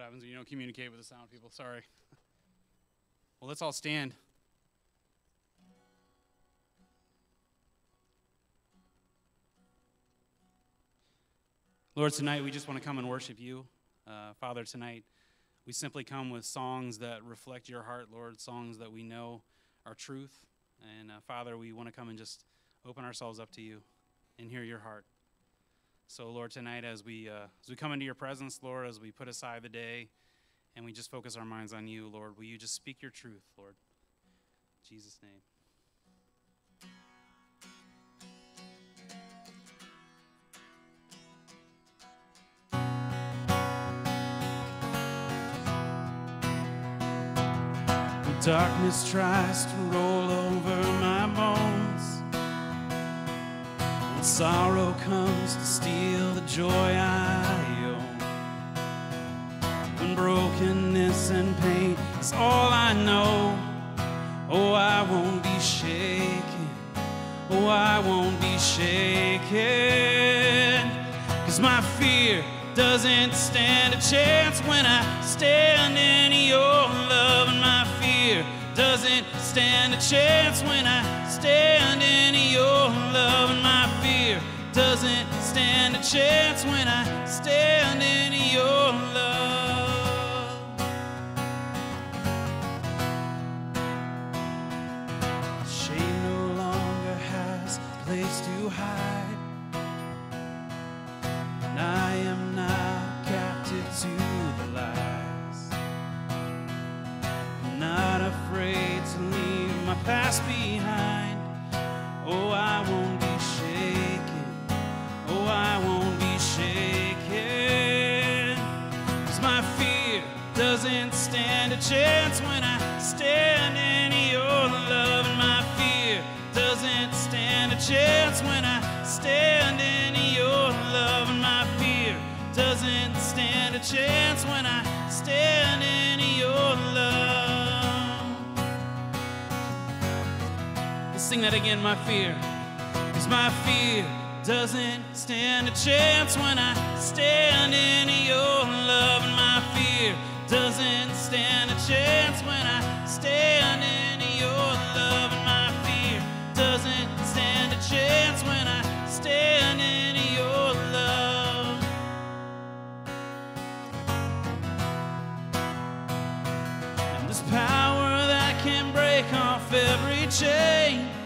what happens when you don't communicate with the sound people. Sorry. Well, let's all stand. Lord, tonight we just want to come and worship you. Uh, Father, tonight we simply come with songs that reflect your heart, Lord, songs that we know are truth. And uh, Father, we want to come and just open ourselves up to you and hear your heart. So, Lord, tonight as we uh, as we come into your presence, Lord, as we put aside the day and we just focus our minds on you, Lord, will you just speak your truth, Lord? In Jesus' name. darkness tries to roll over sorrow comes to steal the joy I own. When brokenness and pain is all I know. Oh, I won't be shaken. Oh, I won't be shaken. Cause my fear doesn't stand a chance when I stand in your love and my fear doesn't stand a chance when I stand in your love stand a chance when I stand in your love. Shame no longer has a place to hide. And I am not captive to the lies. I'm not afraid to leave my past behind. Oh, I won't chance when I stand in your love. And my fear doesn't stand a chance when I stand in your love. And my fear doesn't stand a chance when I stand in your love. Let's sing that again, my fear. Cause my fear doesn't stand a chance when I stand in your love. And my fear doesn't stand a chance when I stand in your love. And my fear doesn't stand a chance when I stand in your love. And this power that can break off every chain.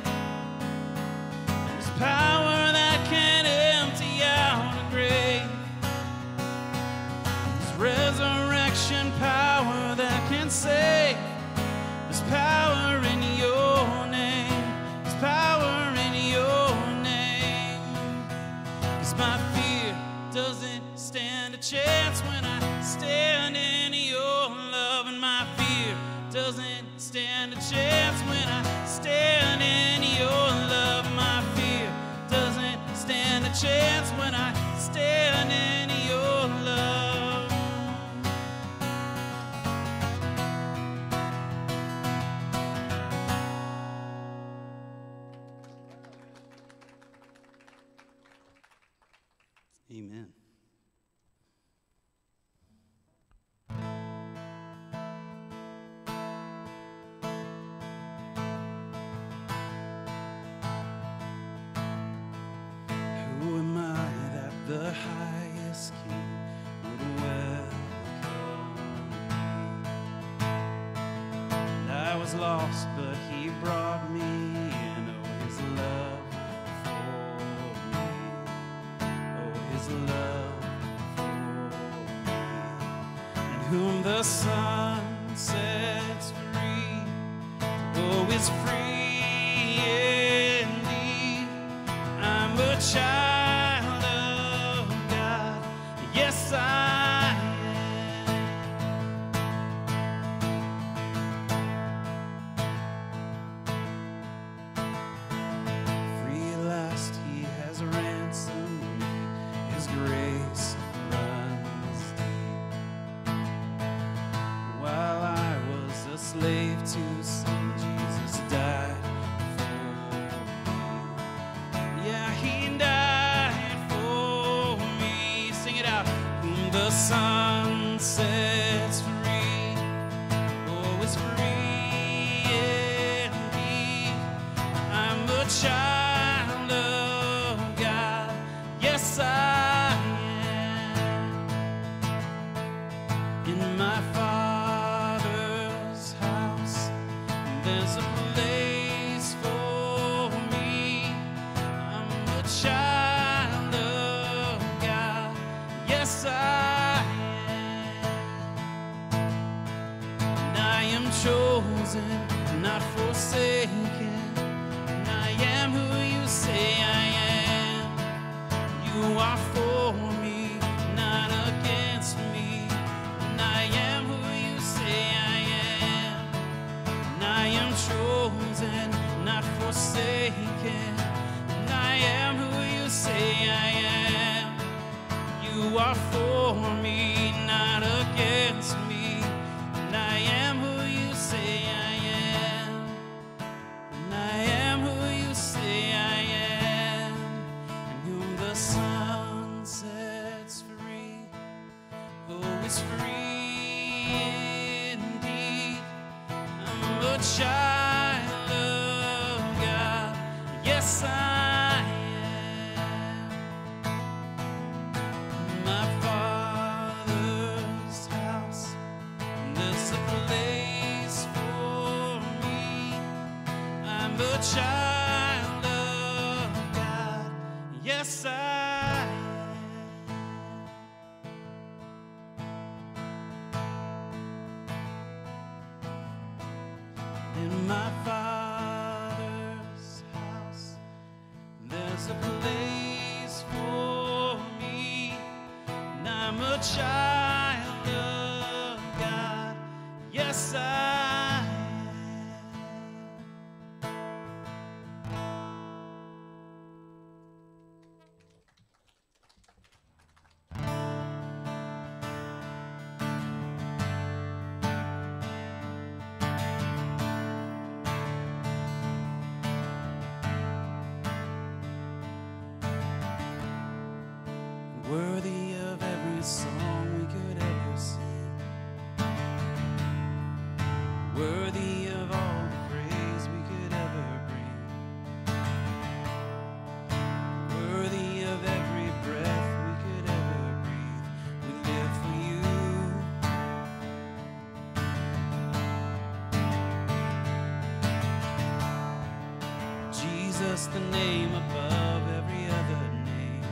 Just the name above every other name.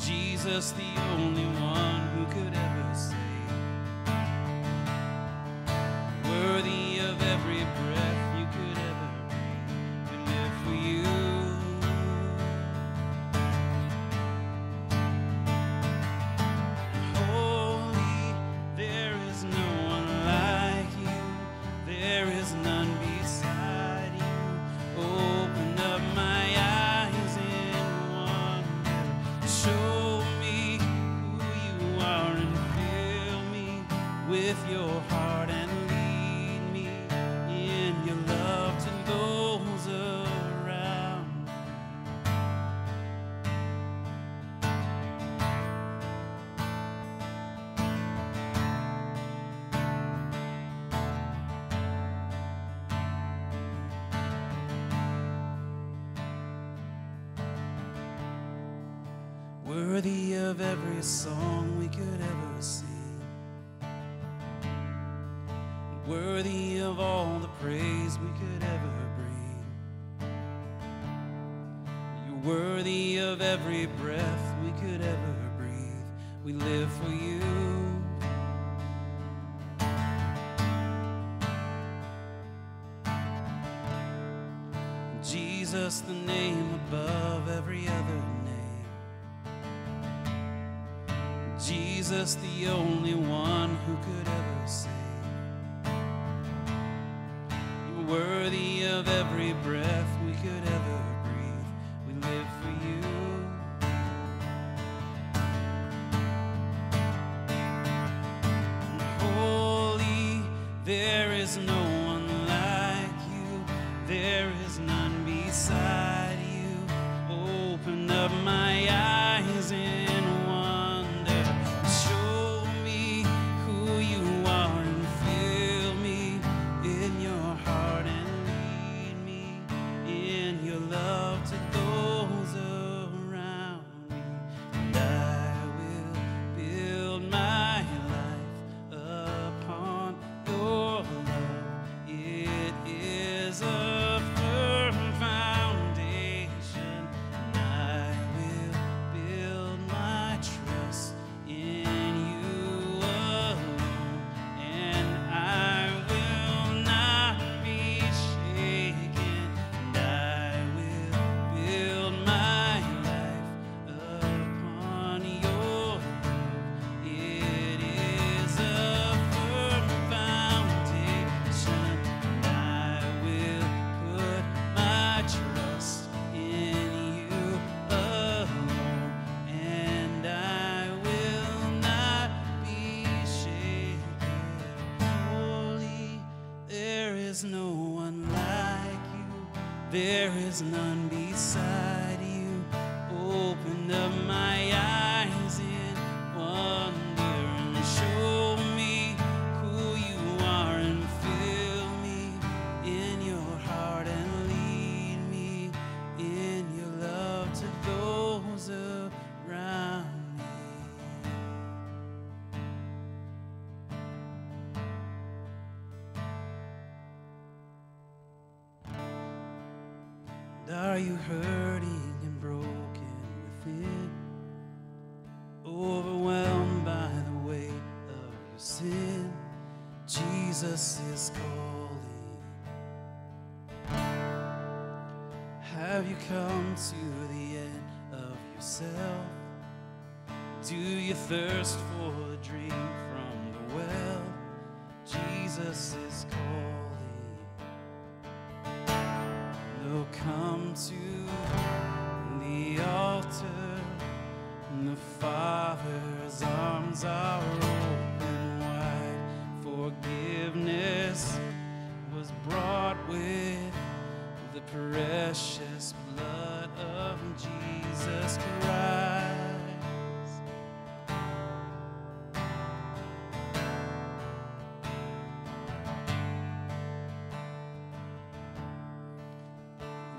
Jesus, the only one who could ever save. greatest song we could ever sing. Worthy of all the praise we could ever bring. You're worthy of every is none to the end of yourself? Do you thirst for a drink from the well? Jesus is calling. No, come to the altar. The Father's arms are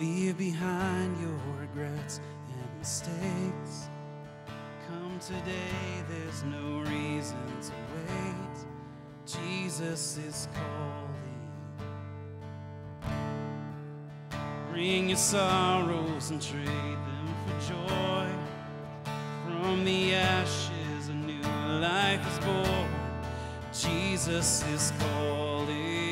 Leave behind your regrets and mistakes. Come today, there's no reason to wait. Jesus is calling. Bring your sorrows and trade them for joy. From the ashes, a new life is born. Jesus is calling.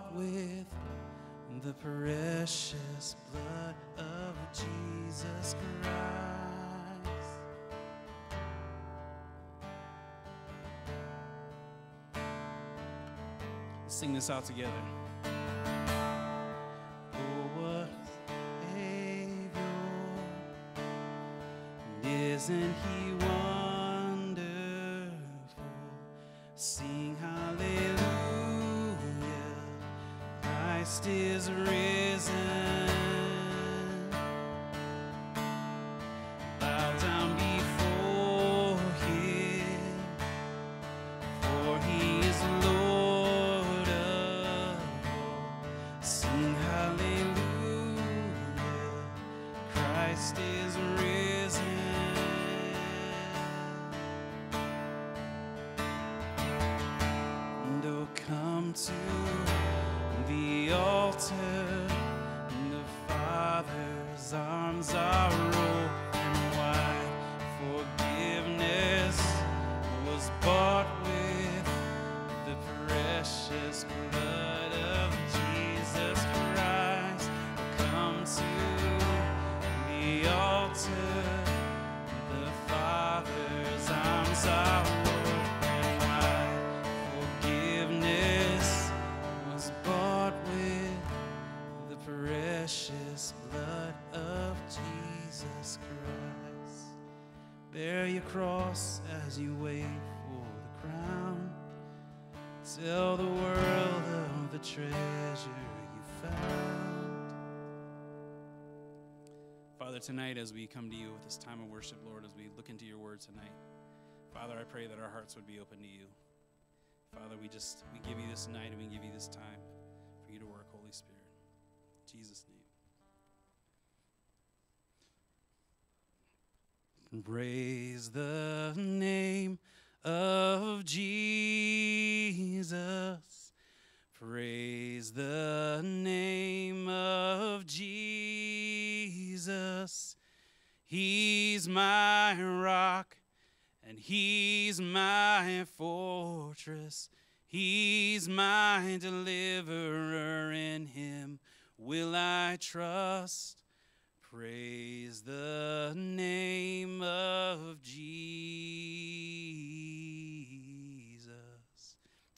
Bought with the precious blood of Jesus Christ. Let's sing this out together. Oh, isn't He Christ is risen. The altar. Father, tonight as we come to you with this time of worship, Lord, as we look into your word tonight, Father, I pray that our hearts would be open to you. Father, we just we give you this night and we give you this time for you to work, Holy Spirit. In Jesus' name. Praise the name of Jesus. Praise the name of Jesus. He's my rock and He's my fortress. He's my deliverer. In Him will I trust. Praise the name of Jesus.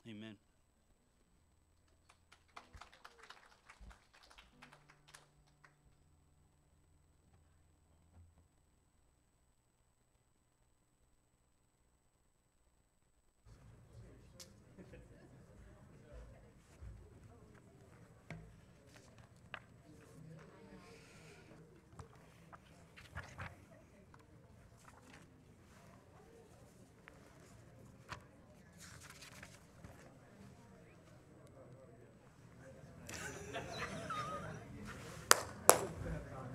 Amen.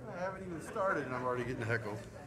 I haven't even started and I'm already getting heckled.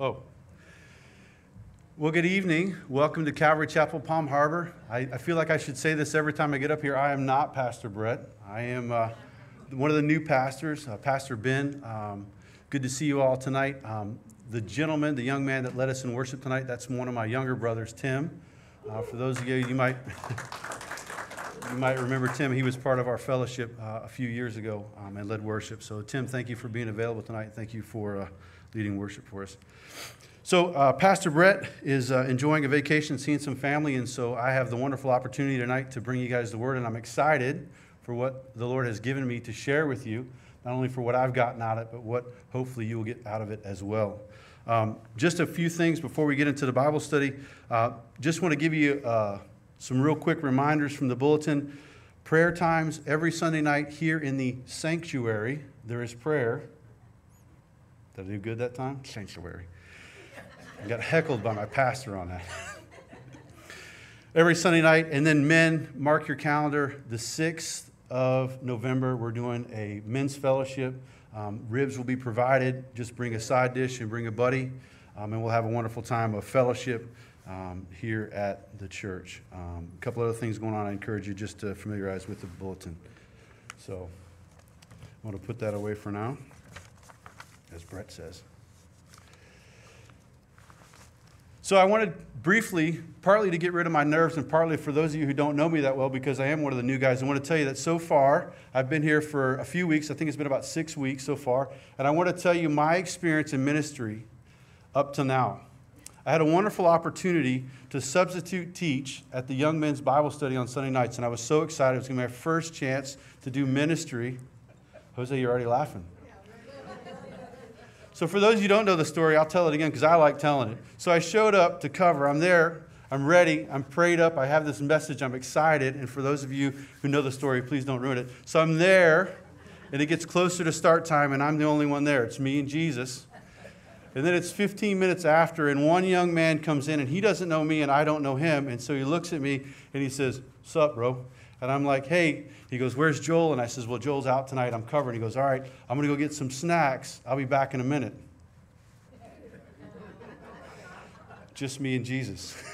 Oh. Well, good evening. Welcome to Calvary Chapel, Palm Harbor. I, I feel like I should say this every time I get up here. I am not Pastor Brett. I am uh, one of the new pastors, uh, Pastor Ben. Um, good to see you all tonight. Um, the gentleman, the young man that led us in worship tonight, that's one of my younger brothers, Tim. Uh, for those of you, you might. You might remember Tim. He was part of our fellowship uh, a few years ago um, and led worship. So, Tim, thank you for being available tonight. Thank you for uh, leading worship for us. So, uh, Pastor Brett is uh, enjoying a vacation, seeing some family, and so I have the wonderful opportunity tonight to bring you guys the word, and I'm excited for what the Lord has given me to share with you, not only for what I've gotten out of it, but what hopefully you will get out of it as well. Um, just a few things before we get into the Bible study. Uh, just want to give you uh, some real quick reminders from the bulletin. Prayer times every Sunday night here in the sanctuary. There is prayer. Did I do good that time? Sanctuary. I got heckled by my pastor on that. every Sunday night. And then, men, mark your calendar. The 6th of November, we're doing a men's fellowship. Um, ribs will be provided. Just bring a side dish and bring a buddy. Um, and we'll have a wonderful time of fellowship um, here at the church. Um, a couple other things going on. I encourage you just to familiarize with the bulletin. So I'm going to put that away for now, as Brett says. So I wanted briefly, partly to get rid of my nerves, and partly for those of you who don't know me that well, because I am one of the new guys, I want to tell you that so far, I've been here for a few weeks. I think it's been about six weeks so far. And I want to tell you my experience in ministry up to now. I had a wonderful opportunity to substitute teach at the Young Men's Bible Study on Sunday nights, and I was so excited. It was going to be my first chance to do ministry. Jose, you're already laughing. So, for those of you who don't know the story, I'll tell it again because I like telling it. So, I showed up to cover. I'm there. I'm ready. I'm prayed up. I have this message. I'm excited. And for those of you who know the story, please don't ruin it. So, I'm there, and it gets closer to start time, and I'm the only one there. It's me and Jesus. And then it's 15 minutes after, and one young man comes in, and he doesn't know me, and I don't know him. And so he looks at me and he says, Sup, bro? And I'm like, Hey. He goes, Where's Joel? And I says, Well, Joel's out tonight. I'm covered. He goes, All right, I'm going to go get some snacks. I'll be back in a minute. Just me and Jesus.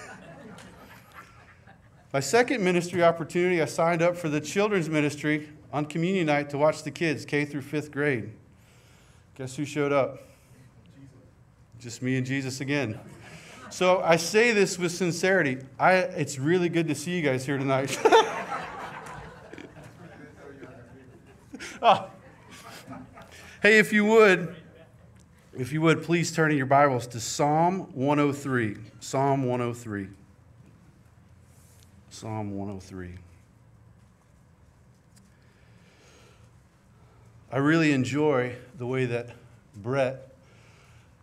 My second ministry opportunity, I signed up for the children's ministry on communion night to watch the kids, K through fifth grade. Guess who showed up? Jesus. Just me and Jesus again. So I say this with sincerity. I, it's really good to see you guys here tonight. oh. Hey, if you would, if you would, please turn in your Bibles to Psalm 103. Psalm 103. Psalm 103. I really enjoy the way that Brett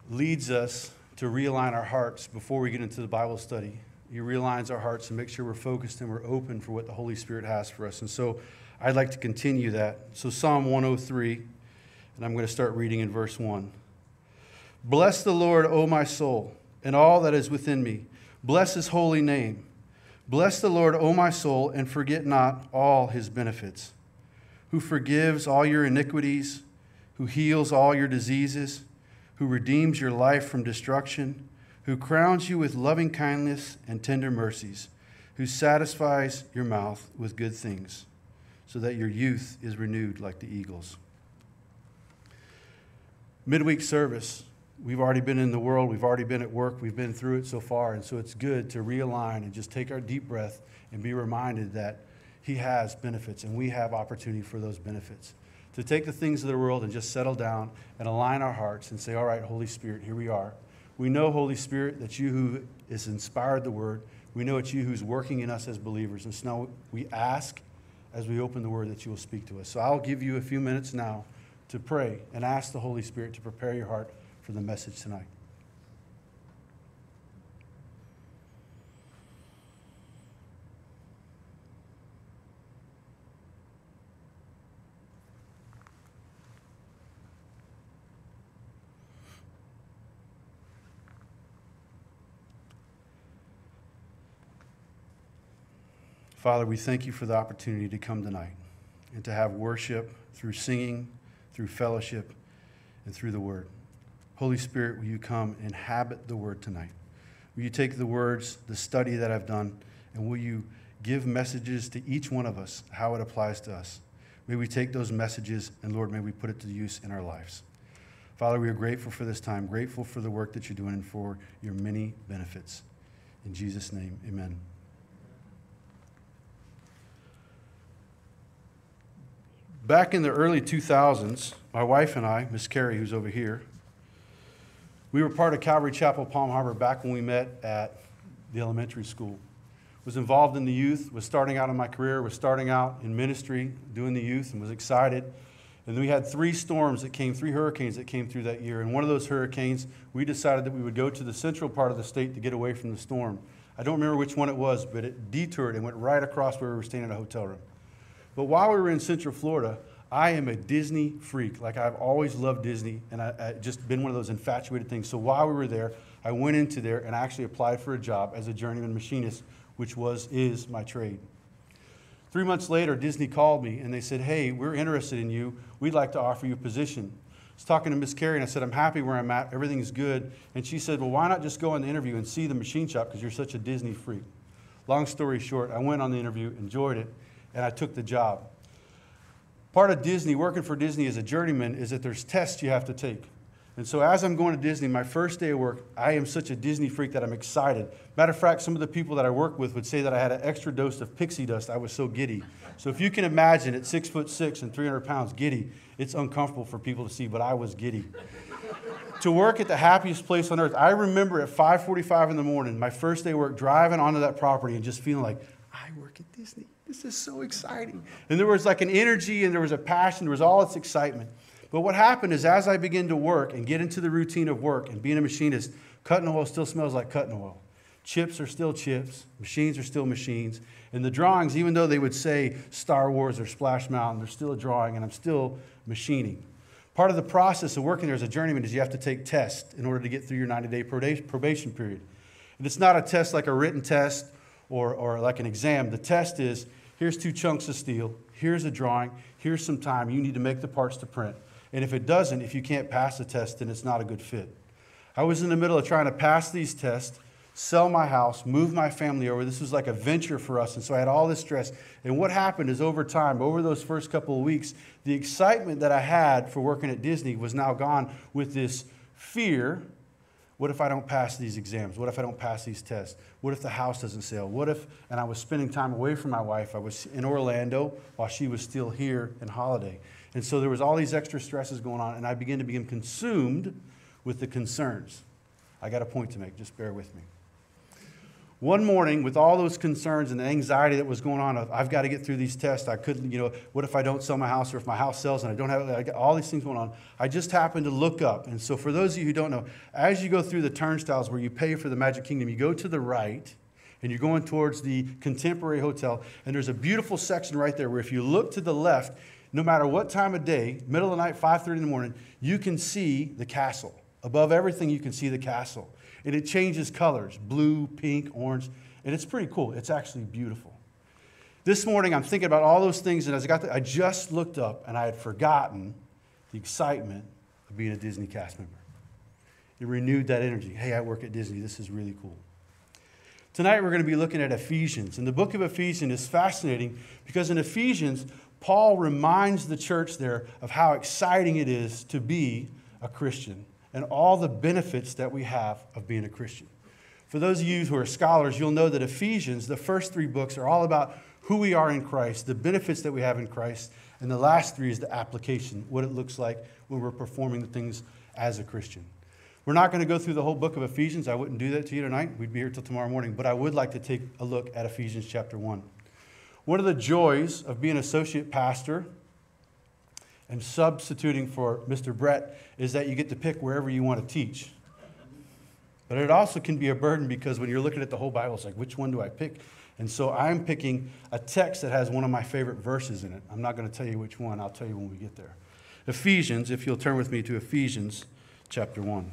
leads us to realign our hearts before we get into the Bible study He realigns our hearts and makes sure we're focused and we're open for what the Holy Spirit has for us. And so I'd like to continue that. So, Psalm 103, and I'm going to start reading in verse 1. Bless the Lord, O my soul, and all that is within me. Bless his holy name. Bless the Lord, O my soul, and forget not all his benefits, who forgives all your iniquities, who heals all your diseases, who redeems your life from destruction who crowns you with loving kindness and tender mercies, who satisfies your mouth with good things, so that your youth is renewed like the eagles. Midweek service, we've already been in the world, we've already been at work, we've been through it so far, and so it's good to realign and just take our deep breath and be reminded that He has benefits and we have opportunity for those benefits. To take the things of the world and just settle down and align our hearts and say, All right, Holy Spirit, here we are. We know, Holy Spirit, that you who has inspired the word, we know it's you who's working in us as believers. And so now we ask as we open the word that you will speak to us. So I'll give you a few minutes now to pray and ask the Holy Spirit to prepare your heart for the message tonight. Father, we thank you for the opportunity to come tonight and to have worship through singing, through fellowship, and through the word. Holy Spirit, will you come and inhabit the word tonight? Will you take the words, the study that I've done, and will you give messages to each one of us, how it applies to us? May we take those messages, and Lord, may we put it to use in our lives. Father, we are grateful for this time, grateful for the work that you're doing and for your many benefits. In Jesus' name, amen. Back in the early 2000s, my wife and I, Miss Carrie, who's over here, we were part of Calvary Chapel Palm Harbor back when we met at the elementary school. Was involved in the youth, was starting out in my career, was starting out in ministry, doing the youth, and was excited. And we had three storms that came, three hurricanes that came through that year. And one of those hurricanes, we decided that we would go to the central part of the state to get away from the storm. I don't remember which one it was, but it detoured and went right across where we were staying in a hotel room. But while we were in Central Florida, I am a Disney freak. Like I've always loved Disney, and I, I, just been one of those infatuated things. So while we were there, I went into there and actually applied for a job as a journeyman machinist, which was is my trade. Three months later, Disney called me and they said, "Hey, we're interested in you. We'd like to offer you a position." I was talking to Miss Carrie and I said, "I'm happy where I'm at. Everything's good." And she said, "Well, why not just go on the interview and see the machine shop because you're such a Disney freak." Long story short, I went on the interview, enjoyed it, and I took the job. Part of Disney, working for Disney as a journeyman, is that there's tests you have to take. And so as I'm going to Disney, my first day of work, I am such a Disney freak that I'm excited. Matter of fact, some of the people that I work with would say that I had an extra dose of pixie dust. I was so giddy. So if you can imagine at six foot six and 300 pounds, giddy, it's uncomfortable for people to see, but I was giddy. to work at the happiest place on earth, I remember at 5:45 in the morning, my first day of work, driving onto that property and just feeling like I work at Disney. This is so exciting. And there was like an energy and there was a passion, there was all its excitement. But what happened is as I began to work and get into the routine of work and being a machinist, cutting oil still smells like cutting oil. Chips are still chips, machines are still machines. And the drawings, even though they would say Star Wars or Splash Mountain, they're still a drawing and I'm still machining. Part of the process of working there as a journeyman is you have to take tests in order to get through your 90 day probation period. And it's not a test like a written test or, or like an exam. The test is here's two chunks of steel, here's a drawing, here's some time. You need to make the parts to print. And if it doesn't, if you can't pass the test, then it's not a good fit. I was in the middle of trying to pass these tests, sell my house, move my family over. This was like a venture for us. And so I had all this stress. And what happened is over time, over those first couple of weeks, the excitement that I had for working at Disney was now gone with this fear what if I don't pass these exams? What if I don't pass these tests? What if the house doesn't sell? What if, and I was spending time away from my wife. I was in Orlando while she was still here in Holiday. And so there was all these extra stresses going on, and I began to become consumed with the concerns. I got a point to make, just bear with me. One morning, with all those concerns and the anxiety that was going on, I've got to get through these tests. I couldn't, you know, what if I don't sell my house or if my house sells and I don't have, I got all these things going on. I just happened to look up. And so, for those of you who don't know, as you go through the turnstiles where you pay for the Magic Kingdom, you go to the right and you're going towards the Contemporary Hotel, and there's a beautiful section right there where if you look to the left, no matter what time of day, middle of the night, 5:30 in the morning, you can see the castle. Above everything, you can see the castle. And it changes colors, blue, pink, orange, and it's pretty cool. It's actually beautiful. This morning, I'm thinking about all those things, and as I got, to, I just looked up, and I had forgotten the excitement of being a Disney cast member. It renewed that energy. Hey, I work at Disney. This is really cool. Tonight, we're going to be looking at Ephesians. And the book of Ephesians is fascinating because in Ephesians, Paul reminds the church there of how exciting it is to be a Christian and all the benefits that we have of being a Christian. For those of you who are scholars, you'll know that Ephesians, the first three books, are all about who we are in Christ, the benefits that we have in Christ, and the last three is the application, what it looks like when we're performing the things as a Christian. We're not going to go through the whole book of Ephesians. I wouldn't do that to you tonight. We'd be here till tomorrow morning. But I would like to take a look at Ephesians chapter 1. One of the joys of being associate pastor and substituting for Mr. Brett is that you get to pick wherever you want to teach. But it also can be a burden because when you're looking at the whole Bible, it's like, which one do I pick? And so I'm picking a text that has one of my favorite verses in it. I'm not going to tell you which one, I'll tell you when we get there. Ephesians, if you'll turn with me to Ephesians chapter 1.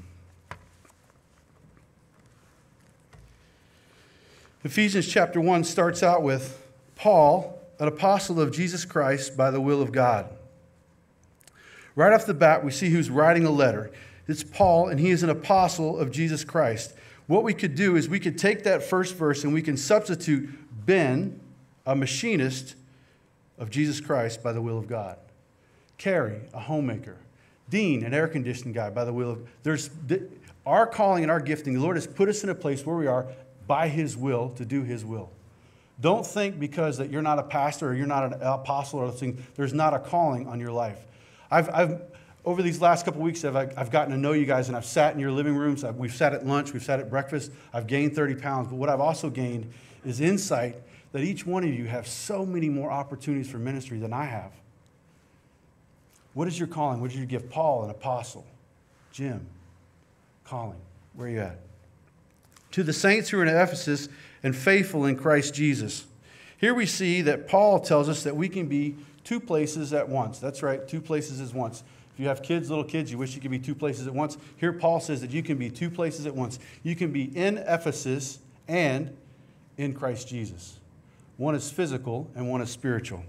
Ephesians chapter 1 starts out with Paul, an apostle of Jesus Christ by the will of God. Right off the bat, we see who's writing a letter. It's Paul, and he is an apostle of Jesus Christ. What we could do is we could take that first verse and we can substitute Ben, a machinist of Jesus Christ by the will of God. Carrie, a homemaker. Dean, an air conditioning guy by the will of there's our calling and our gifting. The Lord has put us in a place where we are by his will to do his will. Don't think because that you're not a pastor or you're not an apostle or thing, there's not a calling on your life. I've, I've over these last couple weeks, I've, I've gotten to know you guys, and I've sat in your living rooms. I've, we've sat at lunch, we've sat at breakfast. I've gained 30 pounds, but what I've also gained is insight that each one of you have so many more opportunities for ministry than I have. What is your calling? What did you give Paul, an apostle? Jim, calling. Where are you at? To the saints who are in Ephesus and faithful in Christ Jesus. Here we see that Paul tells us that we can be two places at once. That's right, two places at once. If you have kids, little kids, you wish you could be two places at once. Here, Paul says that you can be two places at once. You can be in Ephesus and in Christ Jesus. One is physical and one is spiritual.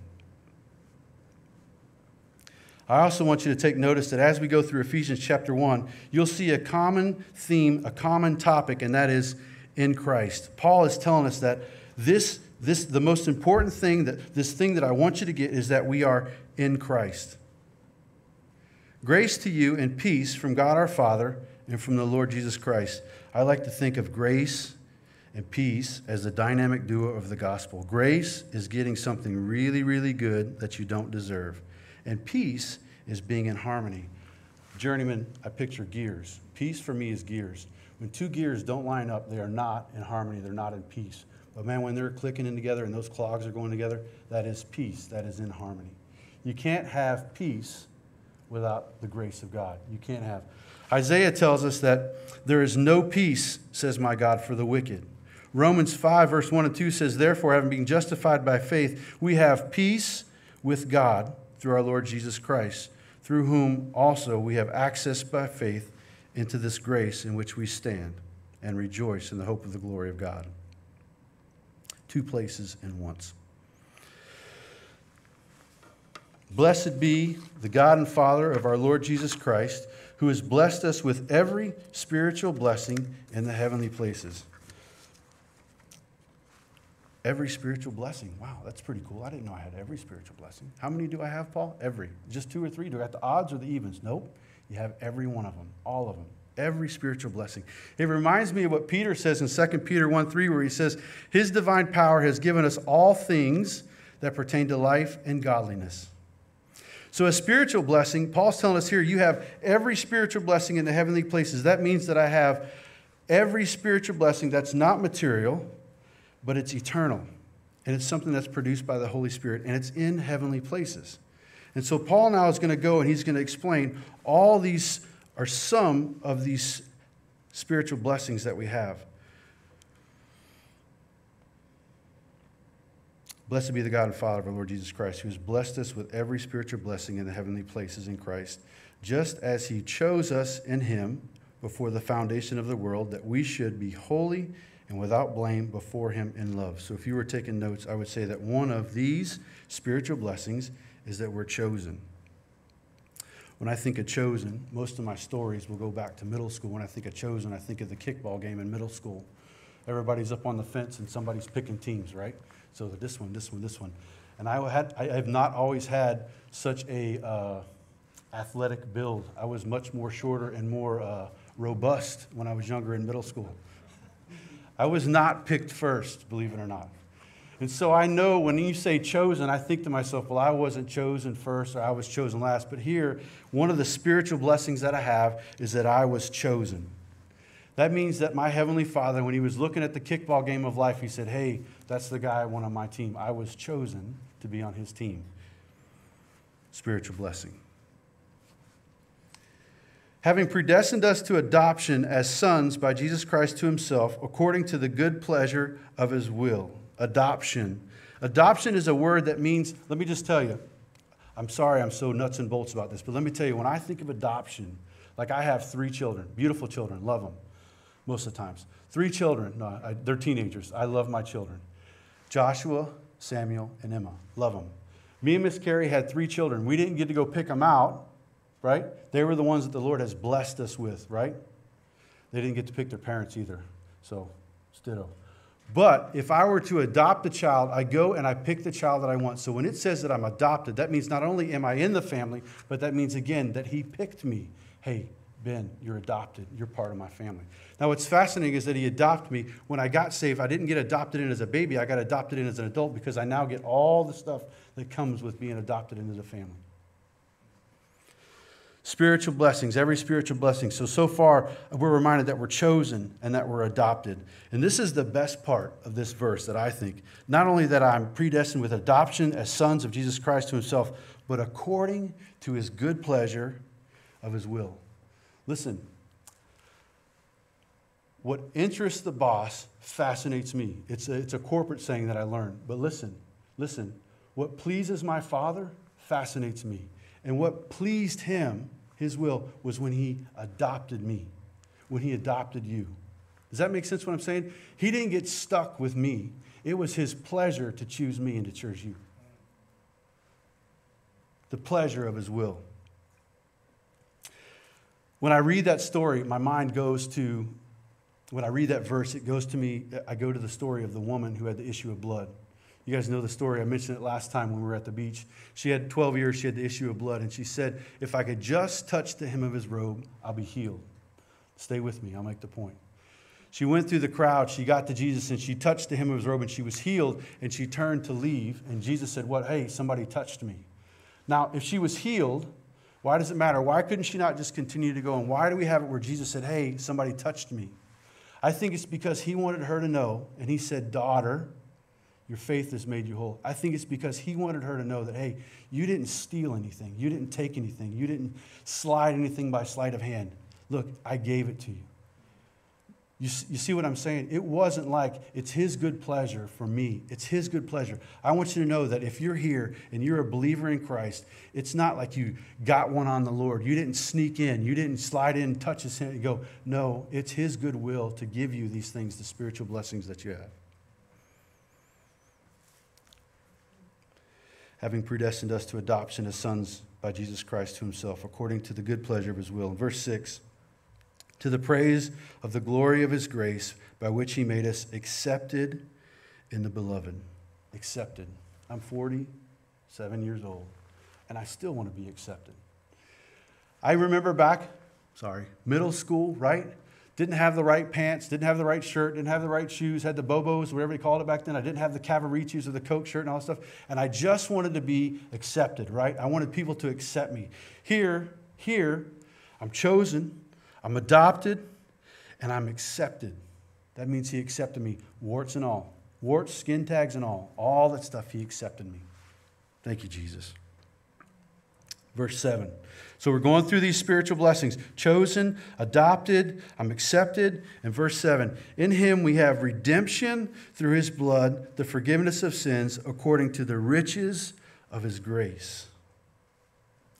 I also want you to take notice that as we go through Ephesians chapter 1, you'll see a common theme, a common topic, and that is in Christ. Paul is telling us that this, this the most important thing that this thing that I want you to get is that we are in Christ. Grace to you and peace from God our Father and from the Lord Jesus Christ. I like to think of grace and peace as the dynamic duo of the gospel. Grace is getting something really, really good that you don't deserve. And peace is being in harmony. Journeyman, I picture gears. Peace for me is gears. When two gears don't line up, they are not in harmony, they're not in peace. But man, when they're clicking in together and those clogs are going together, that is peace, that is in harmony. You can't have peace without the grace of God. You can't have. Isaiah tells us that there is no peace, says my God, for the wicked. Romans 5, verse 1 and 2 says, Therefore, having been justified by faith, we have peace with God through our Lord Jesus Christ, through whom also we have access by faith into this grace in which we stand and rejoice in the hope of the glory of God. Two places and once. Blessed be the God and Father of our Lord Jesus Christ, who has blessed us with every spiritual blessing in the heavenly places Every spiritual blessing. Wow, that's pretty cool. I didn't know I had every spiritual blessing. How many do I have, Paul? Every. Just two or three? Do I have the odds or the evens? Nope. You have every one of them, all of them. Every spiritual blessing. It reminds me of what Peter says in 2 Peter 1 3, where he says, His divine power has given us all things that pertain to life and godliness. So, a spiritual blessing, Paul's telling us here, you have every spiritual blessing in the heavenly places. That means that I have every spiritual blessing that's not material, but it's eternal. And it's something that's produced by the Holy Spirit, and it's in heavenly places. And so Paul now is going to go and he's going to explain all these are some of these spiritual blessings that we have. Blessed be the God and Father of our Lord Jesus Christ, who has blessed us with every spiritual blessing in the heavenly places in Christ, just as he chose us in him before the foundation of the world, that we should be holy and without blame before him in love. So if you were taking notes, I would say that one of these spiritual blessings is that we're chosen. When I think of chosen, most of my stories will go back to middle school. When I think of chosen, I think of the kickball game in middle school. Everybody's up on the fence and somebody's picking teams, right? So this one, this one, this one. And I, had, I have not always had such a uh, athletic build. I was much more shorter and more uh, robust when I was younger in middle school. I was not picked first, believe it or not. And so I know when you say chosen, I think to myself, well, I wasn't chosen first or I was chosen last. But here, one of the spiritual blessings that I have is that I was chosen. That means that my Heavenly Father, when He was looking at the kickball game of life, He said, Hey, that's the guy I want on my team. I was chosen to be on His team. Spiritual blessing. Having predestined us to adoption as sons by Jesus Christ to Himself, according to the good pleasure of His will. Adoption. Adoption is a word that means, let me just tell you, I'm sorry I'm so nuts and bolts about this, but let me tell you, when I think of adoption, like I have three children, beautiful children, love them most of the times. Three children, no, I, they're teenagers. I love my children Joshua, Samuel, and Emma. Love them. Me and Miss Carrie had three children. We didn't get to go pick them out, right? They were the ones that the Lord has blessed us with, right? They didn't get to pick their parents either. So, ditto. But if I were to adopt a child, I go and I pick the child that I want. So when it says that I'm adopted, that means not only am I in the family, but that means again that He picked me. Hey, Ben, you're adopted. You're part of my family. Now, what's fascinating is that he adopted me. When I got saved, I didn't get adopted in as a baby. I got adopted in as an adult because I now get all the stuff that comes with being adopted into the family. Spiritual blessings, every spiritual blessing. So, so far, we're reminded that we're chosen and that we're adopted. And this is the best part of this verse that I think. Not only that I'm predestined with adoption as sons of Jesus Christ to himself, but according to his good pleasure of his will. Listen, what interests the boss fascinates me. It's a, it's a corporate saying that I learned. But listen, listen. What pleases my father fascinates me. And what pleased him, his will, was when he adopted me, when he adopted you. Does that make sense what I'm saying? He didn't get stuck with me. It was his pleasure to choose me and to choose you. The pleasure of his will. When I read that story, my mind goes to when I read that verse, it goes to me, I go to the story of the woman who had the issue of blood. You guys know the story. I mentioned it last time when we were at the beach. She had 12 years, she had the issue of blood, and she said, If I could just touch the hem of his robe, I'll be healed. Stay with me, I'll make the point. She went through the crowd, she got to Jesus, and she touched the hem of his robe, and she was healed, and she turned to leave, and Jesus said, What? Hey, somebody touched me. Now, if she was healed, why does it matter? Why couldn't she not just continue to go? And why do we have it where Jesus said, Hey, somebody touched me? I think it's because he wanted her to know, and he said, Daughter, your faith has made you whole. I think it's because he wanted her to know that, hey, you didn't steal anything, you didn't take anything, you didn't slide anything by sleight of hand. Look, I gave it to you. You, you see what I'm saying? It wasn't like it's His good pleasure for me. It's His good pleasure. I want you to know that if you're here and you're a believer in Christ, it's not like you got one on the Lord. You didn't sneak in, you didn't slide in, touch His hand, and go. No, it's His good will to give you these things, the spiritual blessings that you have. Having predestined us to adoption as sons by Jesus Christ to Himself, according to the good pleasure of His will. verse 6 to the praise of the glory of his grace by which he made us accepted in the beloved. Accepted. I'm 47 years old, and I still want to be accepted. I remember back, sorry, middle school, right? Didn't have the right pants, didn't have the right shirt, didn't have the right shoes, had the Bobos, whatever they called it back then. I didn't have the Cavariccis or the Coke shirt and all that stuff. And I just wanted to be accepted, right? I wanted people to accept me. Here, here, I'm chosen, I'm adopted and I'm accepted. That means he accepted me, warts and all. Warts, skin tags, and all. All that stuff, he accepted me. Thank you, Jesus. Verse 7 So we're going through these spiritual blessings chosen, adopted, I'm accepted. And verse 7 In him we have redemption through his blood, the forgiveness of sins according to the riches of his grace.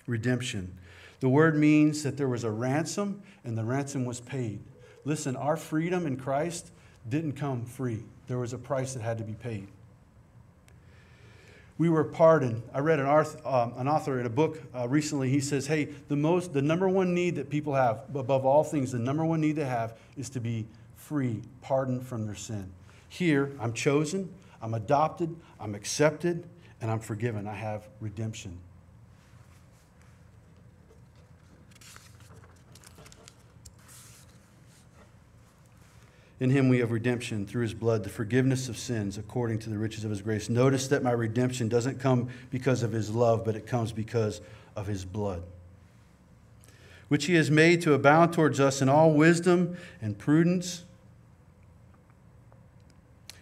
Redemption. The word means that there was a ransom and the ransom was paid. Listen, our freedom in Christ didn't come free, there was a price that had to be paid we were pardoned. I read an, author, um, an author in a book uh, recently. He says, "Hey, the most, the number one need that people have, above all things, the number one need they have is to be free, pardoned from their sin. Here, I'm chosen, I'm adopted, I'm accepted, and I'm forgiven. I have redemption." In him we have redemption through his blood, the forgiveness of sins according to the riches of his grace. Notice that my redemption doesn't come because of his love, but it comes because of his blood, which he has made to abound towards us in all wisdom and prudence,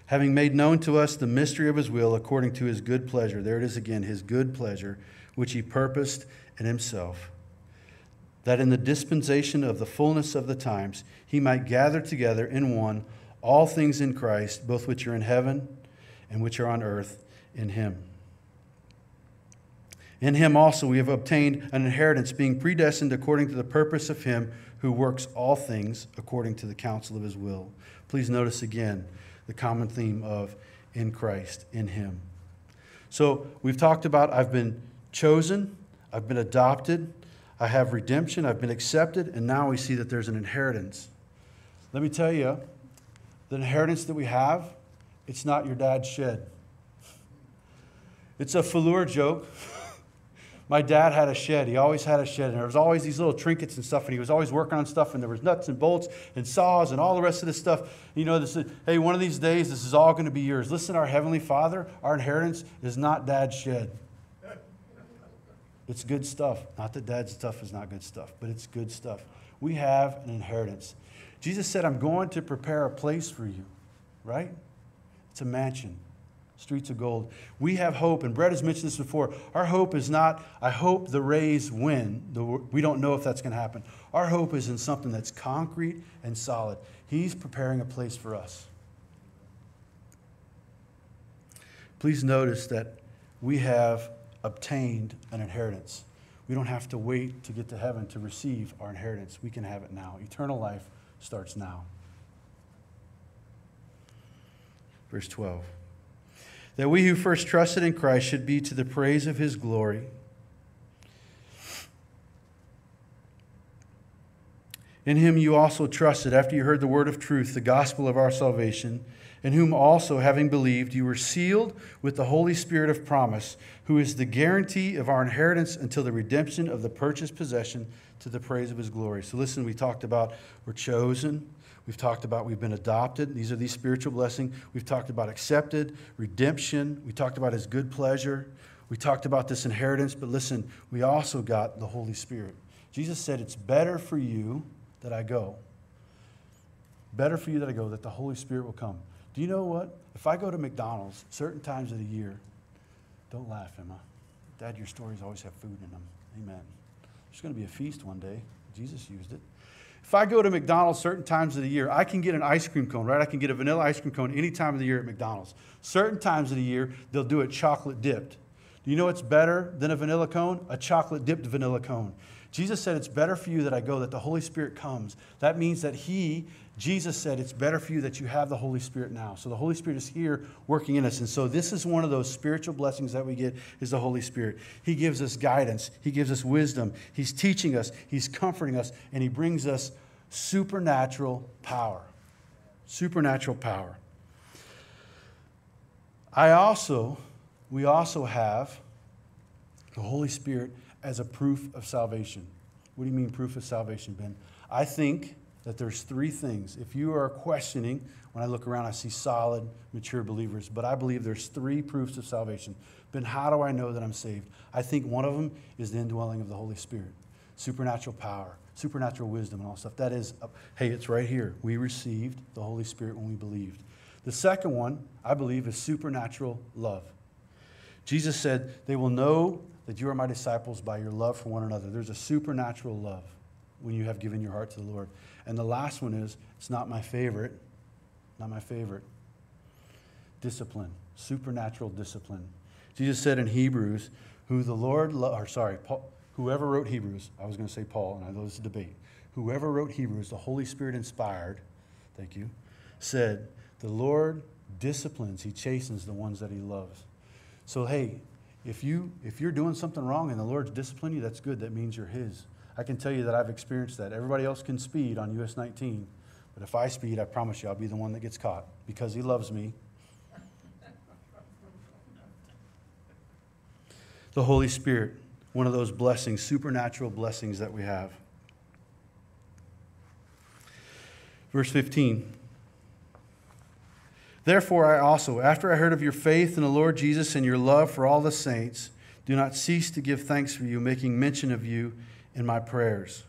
having made known to us the mystery of his will according to his good pleasure. There it is again, his good pleasure, which he purposed in himself that in the dispensation of the fullness of the times he might gather together in one all things in Christ, both which are in heaven and which are on earth in him. In him also we have obtained an inheritance, being predestined according to the purpose of him who works all things according to the counsel of his will. Please notice again the common theme of in Christ, in him. So we've talked about I've been chosen, I've been adopted, I have redemption, I've been accepted, and now we see that there's an inheritance. Let me tell you, the inheritance that we have, it's not your dad's shed. It's a Falur joke. My dad had a shed. He always had a shed. And there was always these little trinkets and stuff. And he was always working on stuff. And there was nuts and bolts and saws and all the rest of this stuff. You know, this is, hey, one of these days, this is all going to be yours. Listen, our Heavenly Father, our inheritance is not dad's shed. It's good stuff. Not that dad's stuff is not good stuff, but it's good stuff. We have an inheritance. Jesus said, I'm going to prepare a place for you, right? It's a mansion, streets of gold. We have hope, and Brett has mentioned this before. Our hope is not, I hope the Rays win. We don't know if that's going to happen. Our hope is in something that's concrete and solid. He's preparing a place for us. Please notice that we have obtained an inheritance. We don't have to wait to get to heaven to receive our inheritance. We can have it now. Eternal life starts now. Verse 12. That we who first trusted in Christ should be to the praise of his glory. In him you also trusted after you heard the word of truth, the gospel of our salvation in whom also, having believed, you were sealed with the Holy Spirit of promise, who is the guarantee of our inheritance until the redemption of the purchased possession to the praise of his glory. So, listen, we talked about we're chosen. We've talked about we've been adopted. These are these spiritual blessings. We've talked about accepted, redemption. We talked about his good pleasure. We talked about this inheritance. But listen, we also got the Holy Spirit. Jesus said, It's better for you that I go. Better for you that I go, that the Holy Spirit will come. Do you know what? If I go to McDonald's certain times of the year, don't laugh, Emma. Dad, your stories always have food in them. Amen. There's going to be a feast one day. Jesus used it. If I go to McDonald's certain times of the year, I can get an ice cream cone, right? I can get a vanilla ice cream cone any time of the year at McDonald's. Certain times of the year, they'll do it chocolate dipped. Do you know what's better than a vanilla cone? A chocolate dipped vanilla cone. Jesus said, It's better for you that I go, that the Holy Spirit comes. That means that He Jesus said it's better for you that you have the Holy Spirit now. So the Holy Spirit is here working in us. And so this is one of those spiritual blessings that we get is the Holy Spirit. He gives us guidance, he gives us wisdom, he's teaching us, he's comforting us, and he brings us supernatural power. Supernatural power. I also we also have the Holy Spirit as a proof of salvation. What do you mean proof of salvation, Ben? I think that there's three things. If you are questioning, when I look around, I see solid, mature believers, but I believe there's three proofs of salvation. Ben, how do I know that I'm saved? I think one of them is the indwelling of the Holy Spirit, supernatural power, supernatural wisdom, and all stuff. That is, uh, hey, it's right here. We received the Holy Spirit when we believed. The second one, I believe, is supernatural love. Jesus said, They will know that you are my disciples by your love for one another. There's a supernatural love when you have given your heart to the Lord. And the last one is it's not my favorite, not my favorite. Discipline, supernatural discipline. Jesus said in Hebrews, who the Lord, lo- or sorry, Paul, whoever wrote Hebrews, I was going to say Paul, and I know this is a debate. Whoever wrote Hebrews, the Holy Spirit inspired, thank you, said, the Lord disciplines, he chastens the ones that he loves. So, hey, if, you, if you're doing something wrong and the Lord's disciplining you, that's good. That means you're his. I can tell you that I've experienced that. Everybody else can speed on US 19, but if I speed, I promise you I'll be the one that gets caught because he loves me. The Holy Spirit, one of those blessings, supernatural blessings that we have. Verse 15. Therefore, I also, after I heard of your faith in the Lord Jesus and your love for all the saints, do not cease to give thanks for you, making mention of you in my prayers.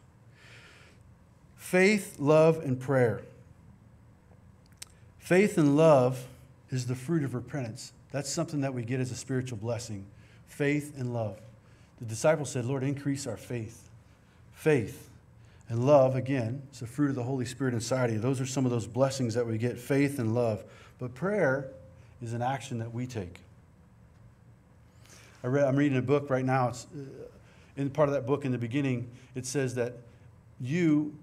Faith, love, and prayer. Faith and love is the fruit of repentance. That's something that we get as a spiritual blessing. Faith and love. The disciples said, Lord, increase our faith. Faith and love, again, is the fruit of the Holy Spirit inside of you. Those are some of those blessings that we get faith and love. But prayer is an action that we take. I I'm reading a book right now. It's, uh, in part of that book, in the beginning, it says that you,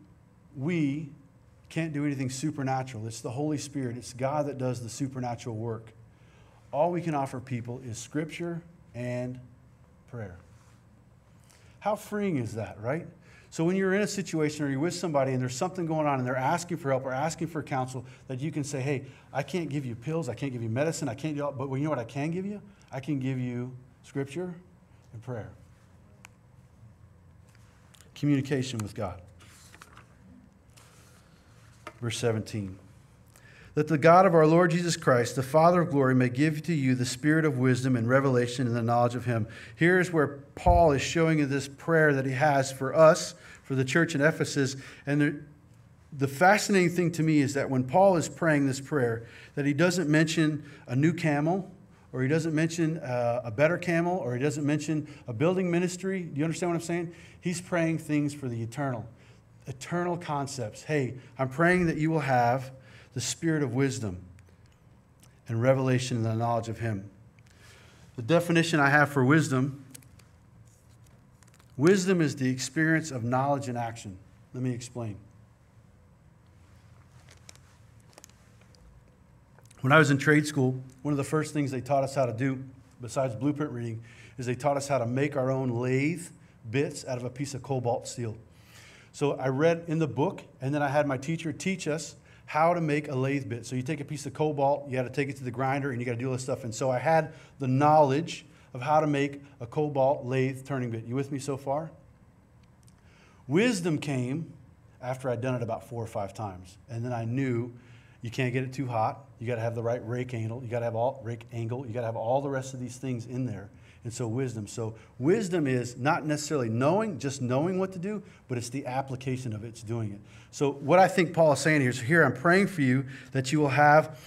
we, can't do anything supernatural. It's the Holy Spirit, it's God that does the supernatural work. All we can offer people is Scripture and prayer. How freeing is that, right? So when you're in a situation or you're with somebody and there's something going on and they're asking for help or asking for counsel, that you can say, hey, I can't give you pills, I can't give you medicine, I can't do all, but you know what I can give you? I can give you scripture and prayer. Communication with God. Verse 17 that the God of our Lord Jesus Christ, the Father of glory, may give to you the spirit of wisdom and revelation and the knowledge of Him. Here's where Paul is showing you this prayer that he has for us, for the church in Ephesus. And the, the fascinating thing to me is that when Paul is praying this prayer, that he doesn't mention a new camel, or he doesn't mention uh, a better camel, or he doesn't mention a building ministry. Do you understand what I'm saying? He's praying things for the eternal, eternal concepts. Hey, I'm praying that you will have the spirit of wisdom and revelation and the knowledge of Him. The definition I have for wisdom wisdom is the experience of knowledge and action. Let me explain. When I was in trade school, one of the first things they taught us how to do, besides blueprint reading, is they taught us how to make our own lathe bits out of a piece of cobalt steel. So I read in the book, and then I had my teacher teach us how to make a lathe bit. So you take a piece of cobalt, you got to take it to the grinder, and you got to do all this stuff. And so I had the knowledge of how to make a cobalt lathe turning bit. You with me so far? Wisdom came after I'd done it about four or five times, and then I knew you can't get it too hot. You got to have the right rake angle. You got to have all rake angle. You got to have all the rest of these things in there. And so wisdom. So wisdom is not necessarily knowing, just knowing what to do, but it's the application of it, it's doing it. So what I think Paul is saying here is here I'm praying for you that you will have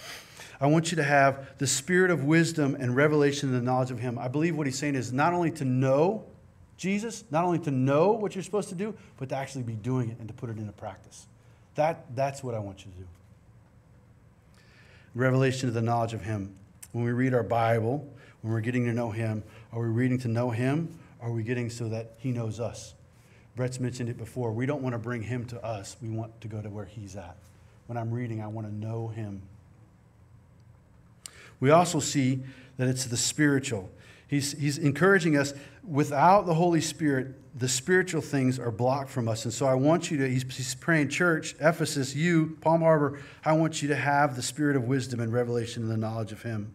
I want you to have the spirit of wisdom and revelation and the knowledge of him. I believe what he's saying is not only to know Jesus, not only to know what you're supposed to do, but to actually be doing it and to put it into practice. That, that's what I want you to do. Revelation of the knowledge of him. When we read our Bible, when we're getting to know him, are we reading to know him? Are we getting so that he knows us? Brett's mentioned it before. We don't want to bring him to us. We want to go to where he's at. When I'm reading, I want to know him. We also see that it's the spiritual. He's, he's encouraging us without the Holy Spirit, the spiritual things are blocked from us. And so I want you to, he's, he's praying, church, Ephesus, you, Palm Harbor, I want you to have the spirit of wisdom and revelation and the knowledge of him.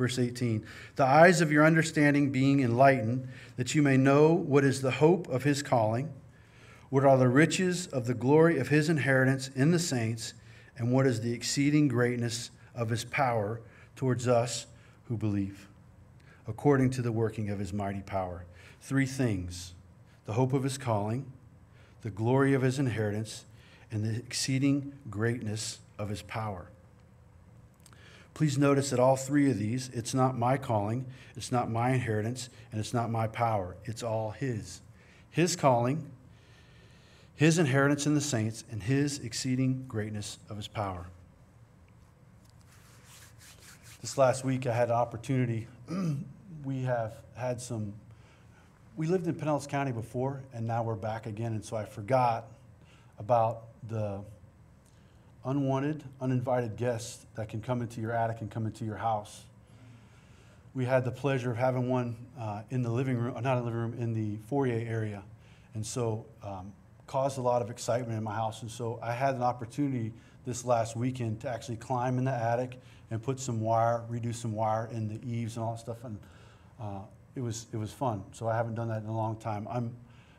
Verse 18 The eyes of your understanding being enlightened, that you may know what is the hope of his calling, what are the riches of the glory of his inheritance in the saints, and what is the exceeding greatness of his power towards us who believe, according to the working of his mighty power. Three things the hope of his calling, the glory of his inheritance, and the exceeding greatness of his power. Please notice that all three of these, it's not my calling, it's not my inheritance, and it's not my power. It's all His. His calling, His inheritance in the saints, and His exceeding greatness of His power. This last week, I had an opportunity. we have had some, we lived in Pinellas County before, and now we're back again, and so I forgot about the unwanted, uninvited guests that can come into your attic and come into your house. We had the pleasure of having one uh, in the living room, not in the living room, in the foyer area. And so um, caused a lot of excitement in my house. And so I had an opportunity this last weekend to actually climb in the attic and put some wire, redo some wire in the eaves and all that stuff. And uh, it, was, it was fun. So I haven't done that in a long time. I'm,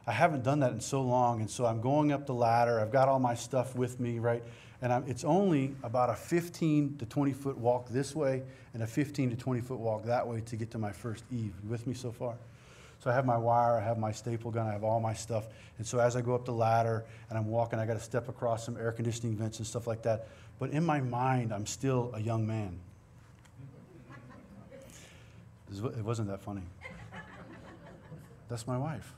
I haven't done that in so long. And so I'm going up the ladder. I've got all my stuff with me, right? And I'm, it's only about a 15 to 20 foot walk this way and a 15 to 20 foot walk that way to get to my first eave. You with me so far? So I have my wire, I have my staple gun, I have all my stuff. And so as I go up the ladder and I'm walking, I got to step across some air conditioning vents and stuff like that. But in my mind, I'm still a young man. It wasn't that funny. That's my wife.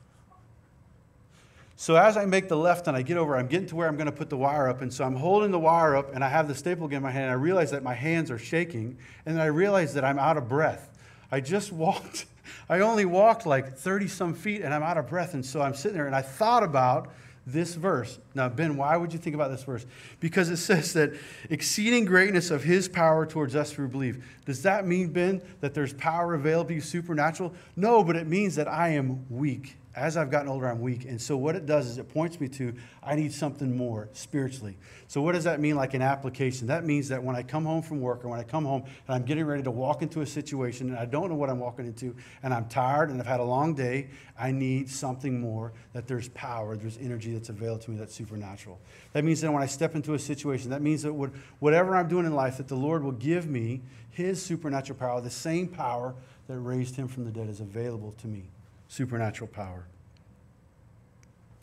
So as I make the left and I get over, I'm getting to where I'm going to put the wire up. And so I'm holding the wire up and I have the staple gun in my hand. And I realize that my hands are shaking. And I realize that I'm out of breath. I just walked, I only walked like 30 some feet and I'm out of breath. And so I'm sitting there and I thought about this verse. Now, Ben, why would you think about this verse? Because it says that exceeding greatness of his power towards us who believe. Does that mean, Ben, that there's power available to you supernatural? No, but it means that I am weak as I've gotten older, I'm weak. And so, what it does is it points me to I need something more spiritually. So, what does that mean, like an application? That means that when I come home from work or when I come home and I'm getting ready to walk into a situation and I don't know what I'm walking into and I'm tired and I've had a long day, I need something more, that there's power, there's energy that's available to me that's supernatural. That means that when I step into a situation, that means that whatever I'm doing in life, that the Lord will give me his supernatural power, the same power that raised him from the dead is available to me supernatural power,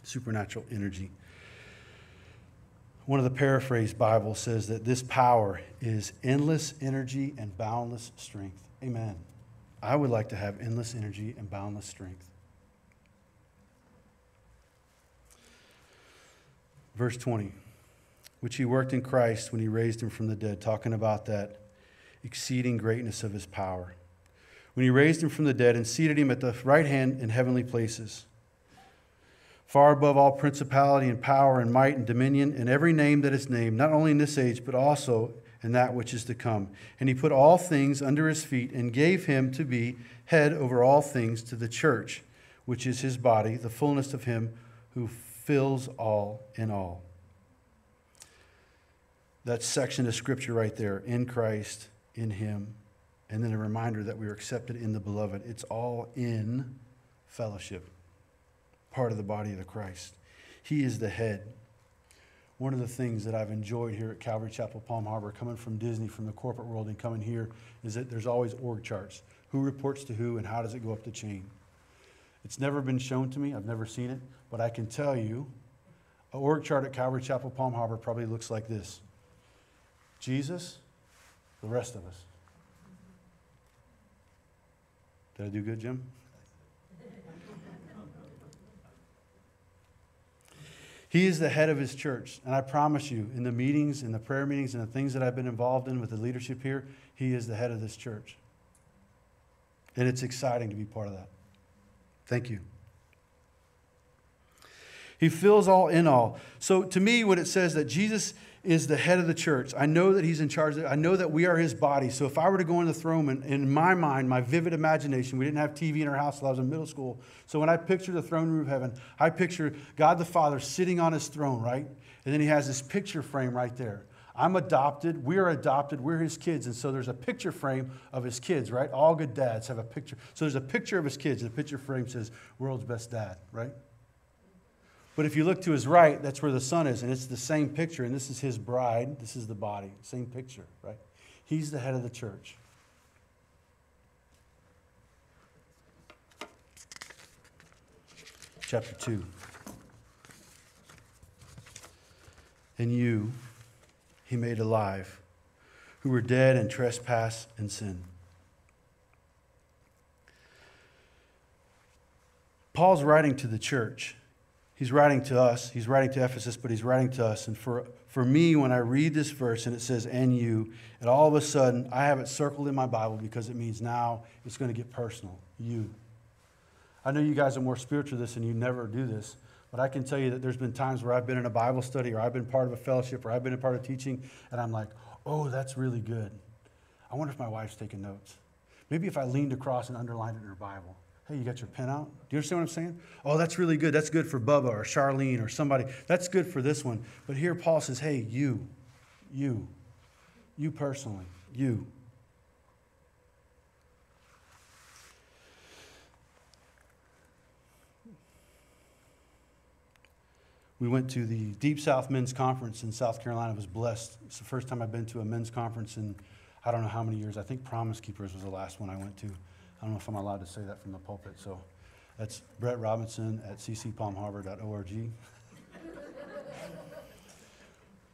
supernatural energy. One of the paraphrase Bibles says that this power is endless energy and boundless strength. Amen. I would like to have endless energy and boundless strength. Verse 20, which he worked in Christ when he raised him from the dead, talking about that exceeding greatness of his power when he raised him from the dead and seated him at the right hand in heavenly places, far above all principality and power and might and dominion and every name that is named, not only in this age, but also in that which is to come. And he put all things under his feet and gave him to be head over all things to the church, which is his body, the fullness of him who fills all in all. That section of scripture right there in Christ, in him and then a reminder that we are accepted in the beloved. It's all in fellowship, part of the body of the Christ. He is the head. One of the things that I've enjoyed here at Calvary Chapel, Palm Harbor, coming from Disney, from the corporate world, and coming here, is that there's always org charts. Who reports to who, and how does it go up the chain? It's never been shown to me. I've never seen it. But I can tell you, an org chart at Calvary Chapel, Palm Harbor probably looks like this Jesus, the rest of us. Did I do good, Jim? He is the head of his church. And I promise you, in the meetings, in the prayer meetings, and the things that I've been involved in with the leadership here, he is the head of this church. And it's exciting to be part of that. Thank you. He fills all in all. So to me, when it says that Jesus is the head of the church. I know that he's in charge. I know that we are his body. So if I were to go in the throne and in my mind, my vivid imagination, we didn't have TV in our house until I was in middle school. So when I picture the throne room of heaven, I picture God the Father sitting on his throne, right? And then he has this picture frame right there. I'm adopted. We're adopted. We're his kids. And so there's a picture frame of his kids, right? All good dads have a picture. So there's a picture of his kids. And the picture frame says, world's best dad, right? But if you look to his right, that's where the son is, and it's the same picture, and this is his bride, this is the body, same picture, right? He's the head of the church. Chapter 2. And you he made alive, who were dead in trespass and sin. Paul's writing to the church. He's writing to us. He's writing to Ephesus, but he's writing to us. And for, for me, when I read this verse and it says, and you, and all of a sudden, I have it circled in my Bible because it means now it's going to get personal. You. I know you guys are more spiritual this and you never do this, but I can tell you that there's been times where I've been in a Bible study or I've been part of a fellowship or I've been a part of teaching, and I'm like, oh, that's really good. I wonder if my wife's taking notes. Maybe if I leaned across and underlined it in her Bible. Hey, you got your pen out? Do you understand what I'm saying? Oh, that's really good. That's good for Bubba or Charlene or somebody. That's good for this one. But here Paul says, hey, you, you, you personally, you. We went to the Deep South Men's Conference in South Carolina. I was blessed. It's the first time I've been to a men's conference in I don't know how many years. I think Promise Keepers was the last one I went to. I don't know if I'm allowed to say that from the pulpit. So that's Brett Robinson at ccpalmharbor.org.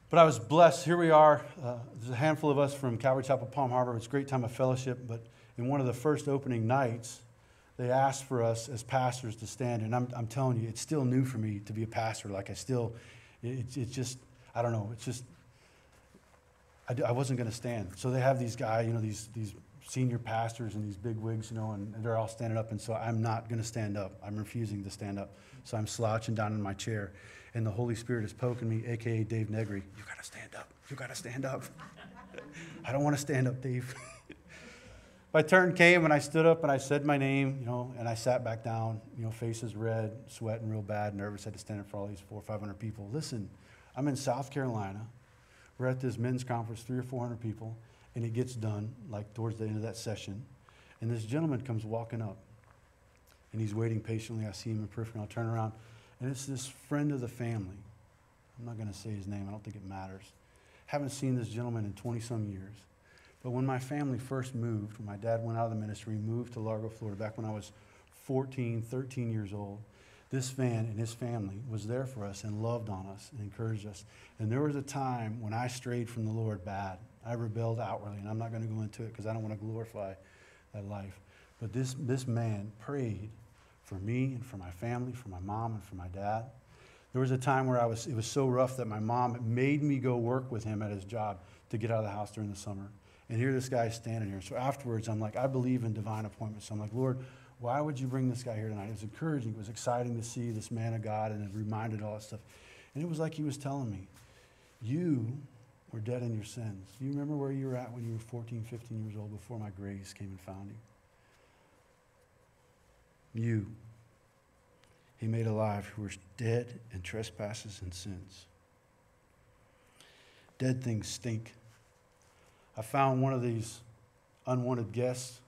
but I was blessed. Here we are. Uh, there's a handful of us from Calvary Chapel Palm Harbor. It's a great time of fellowship. But in one of the first opening nights, they asked for us as pastors to stand. And I'm, I'm telling you, it's still new for me to be a pastor. Like, I still, it's it just, I don't know, it's just, I, I wasn't going to stand. So they have these guys, you know, these, these senior pastors and these big wigs, you know, and they're all standing up. And so I'm not going to stand up. I'm refusing to stand up. So I'm slouching down in my chair. And the Holy Spirit is poking me, AKA Dave Negri. You got to stand up. You got to stand up. I don't want to stand up, Dave. my turn came and I stood up and I said my name, you know, and I sat back down, you know, faces red, sweating real bad, nervous, had to stand up for all these four or 500 people. Listen, I'm in South Carolina. We're at this men's conference, three or 400 people, and it gets done, like towards the end of that session. And this gentleman comes walking up, and he's waiting patiently. I see him in periphery, and I'll turn around, and it's this friend of the family. I'm not going to say his name, I don't think it matters. Haven't seen this gentleman in 20 some years. But when my family first moved, when my dad went out of the ministry, moved to Largo, Florida, back when I was 14, 13 years old, this man and his family was there for us and loved on us and encouraged us. And there was a time when I strayed from the Lord bad. I rebelled outwardly, and I'm not going to go into it because I don't want to glorify that life. But this, this man prayed for me and for my family, for my mom and for my dad. There was a time where I was, it was so rough that my mom made me go work with him at his job to get out of the house during the summer. And here this guy is standing here. So afterwards, I'm like, I believe in divine appointments. So I'm like, Lord, why would you bring this guy here tonight? It was encouraging. It was exciting to see this man of God and it reminded all that stuff. And it was like he was telling me, You were dead in your sins. Do you remember where you were at when you were 14, 15 years old before my grace came and found you? You. He made alive who were dead in trespasses and sins. Dead things stink. I found one of these unwanted guests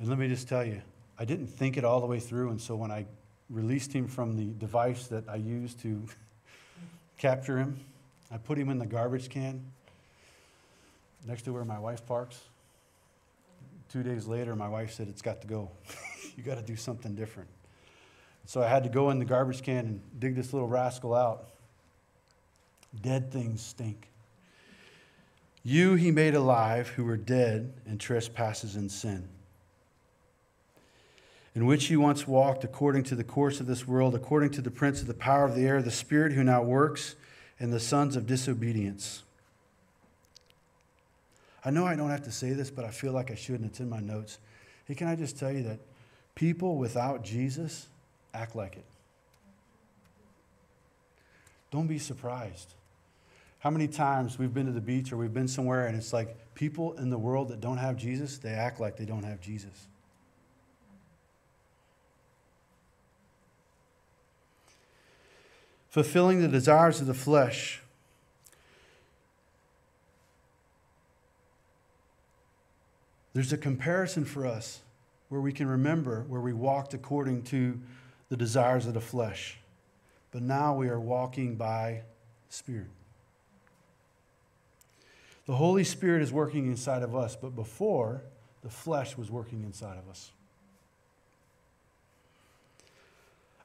and let me just tell you, I didn't think it all the way through. And so when I released him from the device that I used to capture him, I put him in the garbage can next to where my wife parks. Two days later, my wife said, It's got to go. you got to do something different. So I had to go in the garbage can and dig this little rascal out. Dead things stink. You he made alive who were dead in trespasses and sin in which you once walked according to the course of this world, according to the prince of the power of the air, the spirit who now works in the sons of disobedience. I know I don't have to say this, but I feel like I should, and it's in my notes. Hey, can I just tell you that people without Jesus act like it? Don't be surprised. How many times we've been to the beach or we've been somewhere and it's like people in the world that don't have Jesus, they act like they don't have Jesus. Fulfilling the desires of the flesh. There's a comparison for us where we can remember where we walked according to the desires of the flesh. But now we are walking by Spirit. The Holy Spirit is working inside of us, but before, the flesh was working inside of us.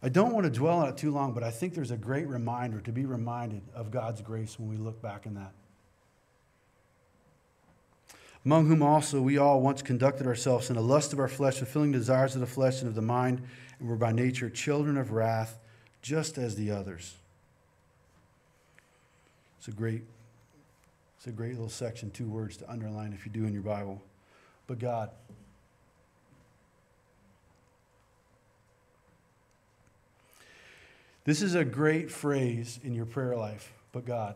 I don't want to dwell on it too long, but I think there's a great reminder to be reminded of God's grace when we look back in that. among whom also we all once conducted ourselves in the lust of our flesh, fulfilling desires of the flesh and of the mind, and were by nature children of wrath, just as the others. It's a great, it's a great little section, two words to underline if you do in your Bible. But God. This is a great phrase in your prayer life, but God.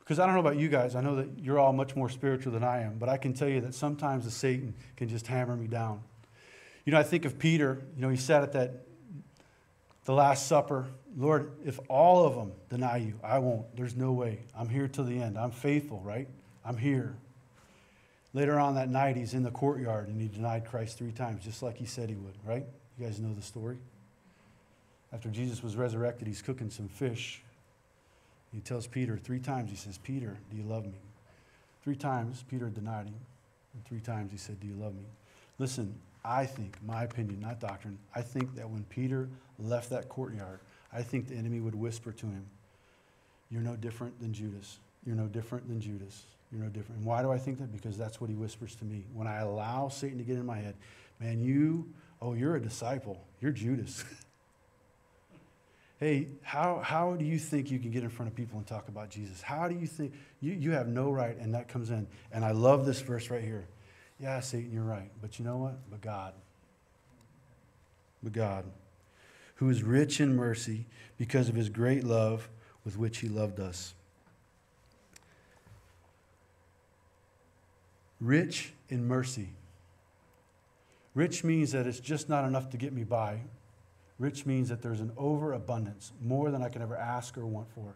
Because I don't know about you guys, I know that you're all much more spiritual than I am, but I can tell you that sometimes the Satan can just hammer me down. You know, I think of Peter, you know, he sat at that, the Last Supper. Lord, if all of them deny you, I won't. There's no way. I'm here till the end. I'm faithful, right? I'm here. Later on that night, he's in the courtyard and he denied Christ three times, just like he said he would, right? You guys know the story. After Jesus was resurrected, he's cooking some fish he tells Peter three times, he says, Peter, do you love me? Three times, Peter denied him. And three times he said, Do you love me? Listen, I think, my opinion, not doctrine, I think that when Peter left that courtyard, I think the enemy would whisper to him, You're no different than Judas. You're no different than Judas. You're no different. And why do I think that? Because that's what he whispers to me. When I allow Satan to get in my head, man, you, oh, you're a disciple. You're Judas. hey, how, how do you think you can get in front of people and talk about Jesus? How do you think? You, you have no right, and that comes in. And I love this verse right here. Yeah, Satan, you're right. But you know what? But God. But God, who is rich in mercy because of his great love with which he loved us. Rich in mercy. Rich means that it's just not enough to get me by. Rich means that there's an overabundance, more than I can ever ask or want for.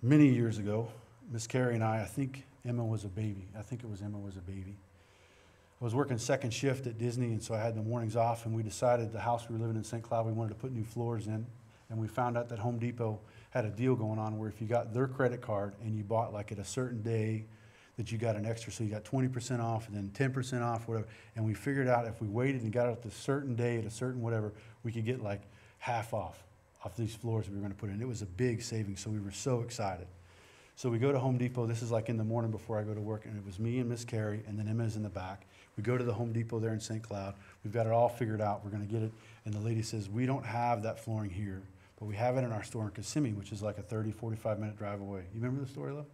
Many years ago, Miss Carrie and I, I think Emma was a baby. I think it was Emma was a baby. I was working second shift at Disney, and so I had the mornings off, and we decided the house we were living in St. Cloud, we wanted to put new floors in. And we found out that Home Depot had a deal going on where if you got their credit card and you bought like at a certain day that you got an extra, so you got 20% off and then 10% off, whatever. And we figured out if we waited and got it at a certain day at a certain whatever, we could get like half off off these floors that we were going to put in. It was a big savings, so we were so excited. So we go to Home Depot. This is like in the morning before I go to work, and it was me and Miss Carrie, and then Emma's in the back. We go to the Home Depot there in St. Cloud. We've got it all figured out. We're going to get it. And the lady says, We don't have that flooring here, but we have it in our store in Kissimmee, which is like a 30, 45 minute drive away. You remember the story, love?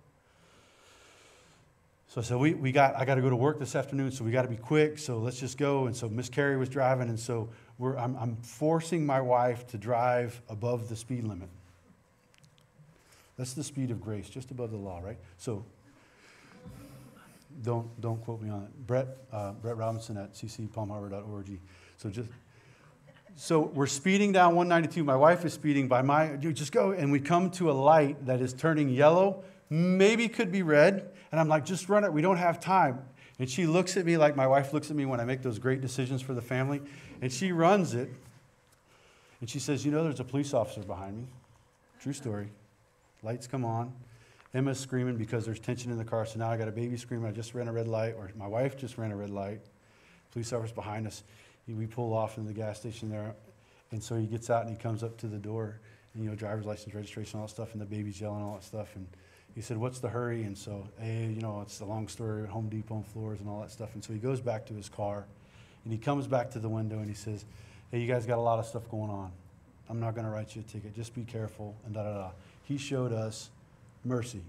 So I said, we, we got, I got to go to work this afternoon, so we got to be quick, so let's just go. And so Miss Carrie was driving, and so we're, I'm, I'm forcing my wife to drive above the speed limit. That's the speed of grace, just above the law, right? So don't, don't quote me on it. Brett, uh, Brett Robinson at ccpalmharbor.org. So just, so we're speeding down 192. My wife is speeding by my, you just go, and we come to a light that is turning yellow, maybe could be red. And I'm like, just run it. We don't have time. And she looks at me like my wife looks at me when I make those great decisions for the family. And she runs it. And she says, You know, there's a police officer behind me. True story. Lights come on. Emma's screaming because there's tension in the car. So now I got a baby screaming. I just ran a red light, or my wife just ran a red light. Police officer's behind us. We pull off in the gas station there. And so he gets out and he comes up to the door. And, you know, driver's license, registration, all that stuff. And the baby's yelling, all that stuff. And he said, What's the hurry? And so, hey, you know, it's a long story, Home Depot and floors and all that stuff. And so he goes back to his car and he comes back to the window and he says, Hey, you guys got a lot of stuff going on. I'm not going to write you a ticket. Just be careful and da da da. He showed us mercy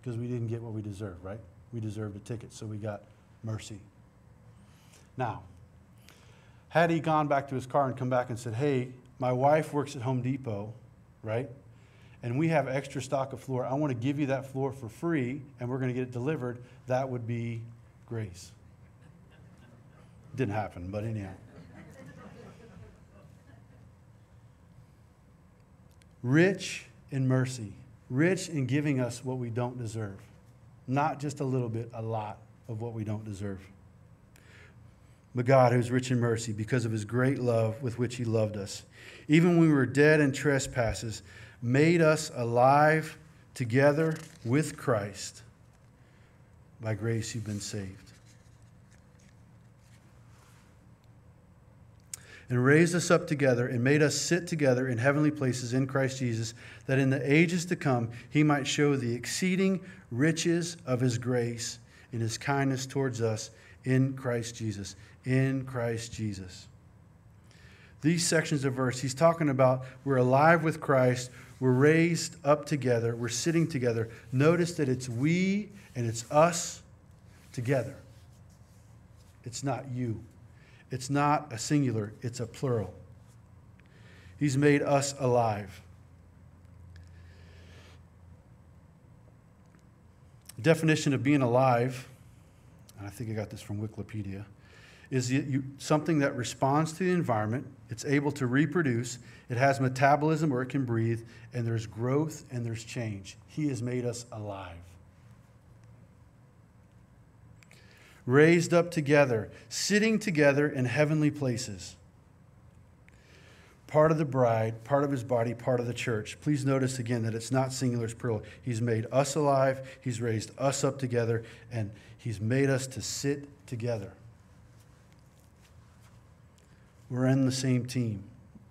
because we didn't get what we deserved, right? We deserved a ticket, so we got mercy. Now, had he gone back to his car and come back and said, Hey, my wife works at Home Depot, right? And we have extra stock of floor, I want to give you that floor for free and we're going to get it delivered, that would be grace. Didn't happen, but anyhow. Rich in mercy, rich in giving us what we don't deserve. Not just a little bit, a lot of what we don't deserve. But God, who's rich in mercy, because of his great love with which he loved us, even when we were dead in trespasses, made us alive together with Christ. By grace, you've been saved. and raised us up together and made us sit together in heavenly places in Christ Jesus, that in the ages to come he might show the exceeding riches of his grace in his kindness towards us in Christ Jesus. In Christ Jesus. These sections of verse, he's talking about we're alive with Christ, we're raised up together, we're sitting together. Notice that it's we and it's us together. It's not you. It's not a singular, it's a plural. He's made us alive. Definition of being alive, and I think I got this from Wikipedia, is you, something that responds to the environment, it's able to reproduce, it has metabolism where it can breathe, and there's growth and there's change. He has made us alive. raised up together, sitting together in heavenly places. Part of the bride, part of his body, part of the church. Please notice again that it's not singular, it's plural. He's made us alive, he's raised us up together, and he's made us to sit together. We're in the same team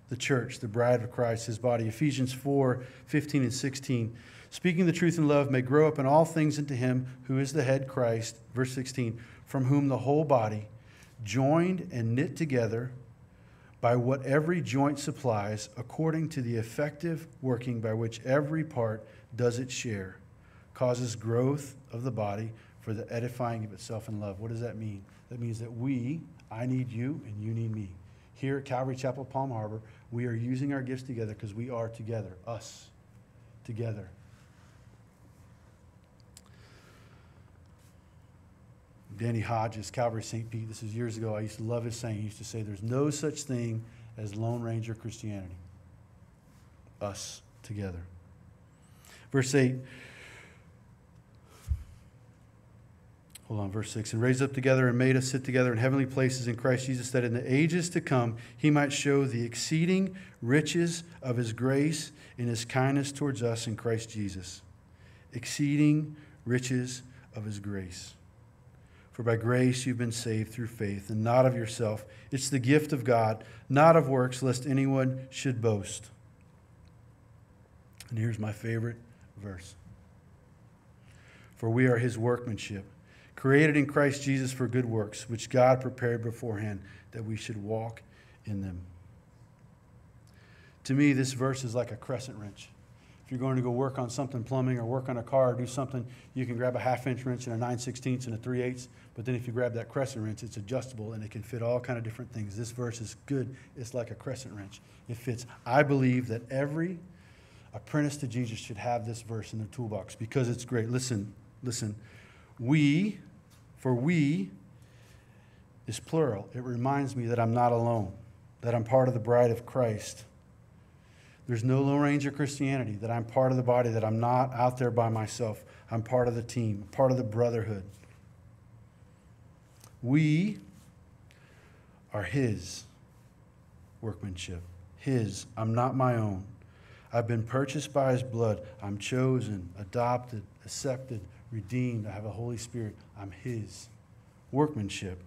the church, the bride of Christ, his body. Ephesians 4 15 and 16. Speaking the truth in love may grow up in all things into him who is the head, Christ. Verse 16 from whom the whole body, joined and knit together by what every joint supplies, according to the effective working by which every part does its share, causes growth of the body for the edifying of itself in love. What does that mean? That means that we, I need you, and you need me. Here at Calvary Chapel, Palm Harbor, we are using our gifts together because we are together, us together. Danny Hodges, Calvary St. Pete, this is years ago. I used to love his saying. He used to say, There's no such thing as Lone Ranger Christianity. Us together. Verse 8. Hold on, verse 6. And raised up together and made us sit together in heavenly places in Christ Jesus, that in the ages to come he might show the exceeding riches of his grace in his kindness towards us in Christ Jesus. Exceeding riches of his grace. For by grace you've been saved through faith, and not of yourself. It's the gift of God, not of works, lest anyone should boast. And here's my favorite verse For we are his workmanship, created in Christ Jesus for good works, which God prepared beforehand that we should walk in them. To me, this verse is like a crescent wrench If you're going to go work on something, plumbing, or work on a car, or do something, you can grab a half inch wrench and a 9 16ths and a 3 8 But then if you grab that crescent wrench, it's adjustable and it can fit all kind of different things. This verse is good. It's like a crescent wrench. It fits. I believe that every apprentice to Jesus should have this verse in their toolbox because it's great. Listen, listen. We, for we, is plural. It reminds me that I'm not alone, that I'm part of the bride of Christ there's no Lone Ranger Christianity, that I'm part of the body, that I'm not out there by myself. I'm part of the team, part of the brotherhood. We are His workmanship. His. I'm not my own. I've been purchased by His blood. I'm chosen, adopted, accepted, redeemed. I have a Holy Spirit. I'm His workmanship.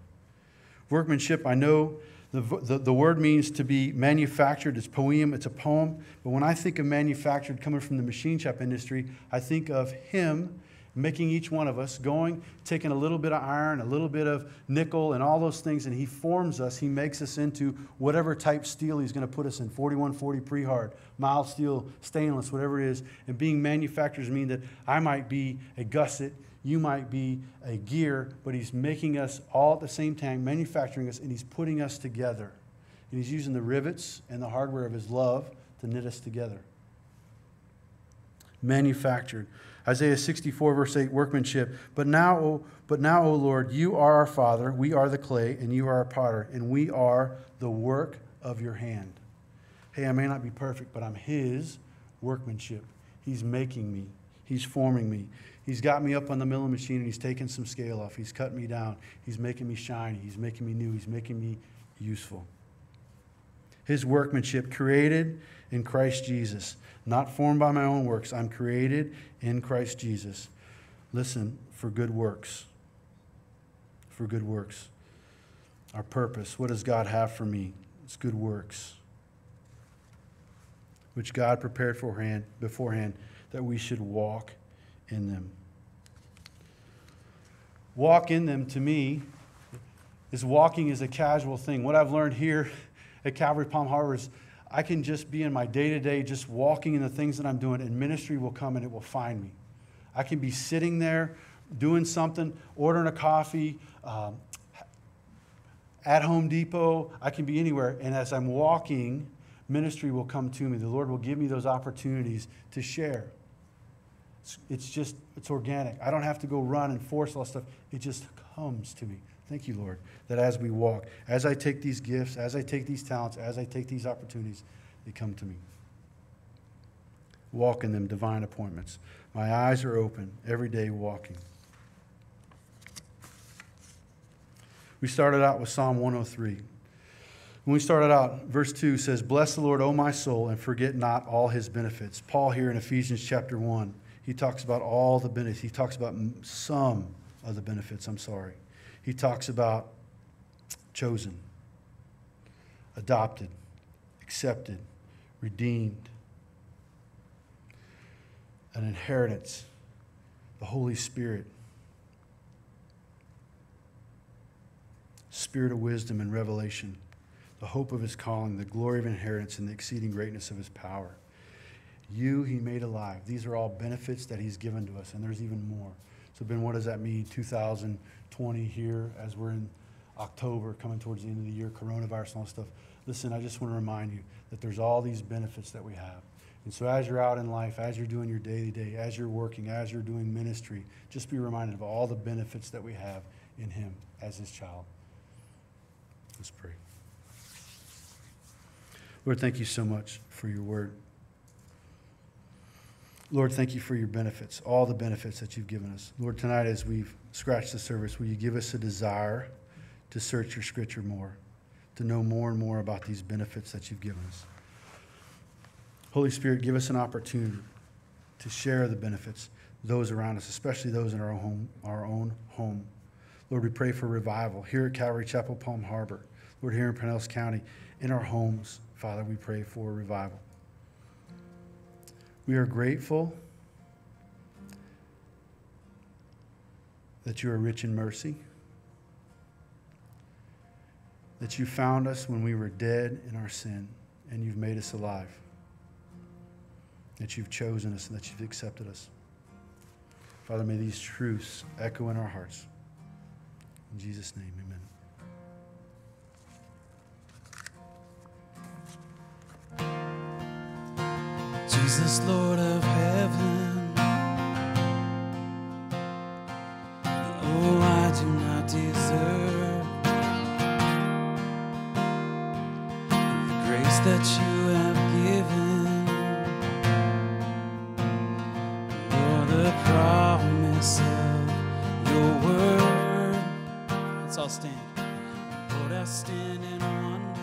Workmanship, I know the, the, the, word means to be manufactured. It's poem, it's a poem. But when I think of manufactured coming from the machine shop industry, I think of him making each one of us, going, taking a little bit of iron, a little bit of nickel, and all those things, and he forms us. He makes us into whatever type steel he's going to put us in 4140 pre hard, mild steel, stainless, whatever it is. And being manufacturers mean that I might be a gusset you might be a gear, but He's making us all at the same time, manufacturing us, and He's putting us together. And He's using the rivets and the hardware of His love to knit us together. Manufactured. Isaiah 64, verse 8, workmanship. But now, o, but now, O Lord, you are our Father, we are the clay, and you are our potter, and we are the work of your hand. Hey, I may not be perfect, but I'm His workmanship. He's making me, He's forming me. He's got me up on the milling machine and he's taking some scale off. He's cutting me down. He's making me shiny. He's making me new. He's making me useful. His workmanship created in Christ Jesus, not formed by my own works. I'm created in Christ Jesus. Listen, for good works. For good works. Our purpose. What does God have for me? It's good works, which God prepared beforehand, beforehand that we should walk in them. Walk in them to me is walking is a casual thing. What I've learned here at Calvary Palm Harbor is I can just be in my day to day, just walking in the things that I'm doing, and ministry will come and it will find me. I can be sitting there doing something, ordering a coffee, um, at Home Depot, I can be anywhere. And as I'm walking, ministry will come to me. The Lord will give me those opportunities to share. It's, it's just, it's organic. I don't have to go run and force all stuff. It just comes to me. Thank you, Lord, that as we walk, as I take these gifts, as I take these talents, as I take these opportunities, they come to me. Walk in them, divine appointments. My eyes are open every day walking. We started out with Psalm 103. When we started out, verse 2 says, Bless the Lord, O my soul, and forget not all his benefits. Paul, here in Ephesians chapter 1, he talks about all the benefits. He talks about some of the benefits, I'm sorry. He talks about chosen, adopted, accepted, redeemed, an inheritance, the Holy Spirit, spirit of wisdom and revelation, the hope of his calling, the glory of inheritance, and the exceeding greatness of his power. You he made alive. These are all benefits that he's given to us, and there's even more. So, Ben, what does that mean? 2020 here, as we're in October, coming towards the end of the year, coronavirus and all stuff. Listen, I just want to remind you that there's all these benefits that we have. And so, as you're out in life, as you're doing your day to day, as you're working, as you're doing ministry, just be reminded of all the benefits that we have in Him as His child. Let's pray. Lord, thank you so much for your word. Lord, thank you for your benefits, all the benefits that you've given us. Lord, tonight as we've scratched the surface, will you give us a desire to search your scripture more, to know more and more about these benefits that you've given us? Holy Spirit, give us an opportunity to share the benefits, those around us, especially those in our own home. Our own home. Lord, we pray for revival here at Calvary Chapel, Palm Harbor. Lord, here in Pinellas County, in our homes, Father, we pray for revival. We are grateful that you are rich in mercy, that you found us when we were dead in our sin, and you've made us alive, that you've chosen us, and that you've accepted us. Father, may these truths echo in our hearts. In Jesus' name, amen. Jesus, Lord of heaven, oh, I do not deserve the grace that you have given, or the promise of your word. Let's all stand. Lord, I stand in wonder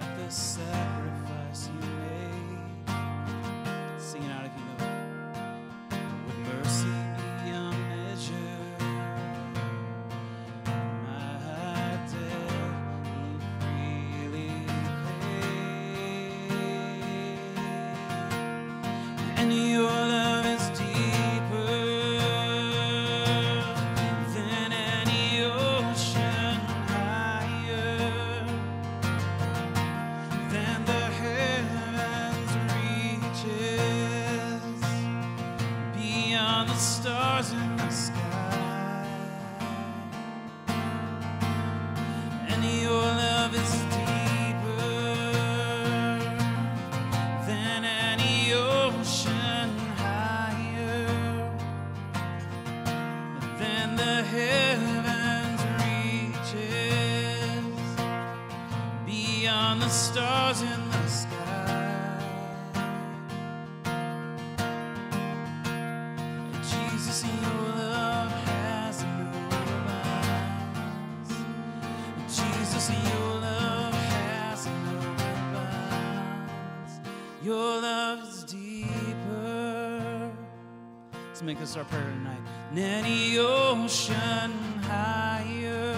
at the sacrifice our prayer tonight. Any ocean higher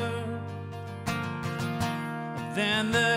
than the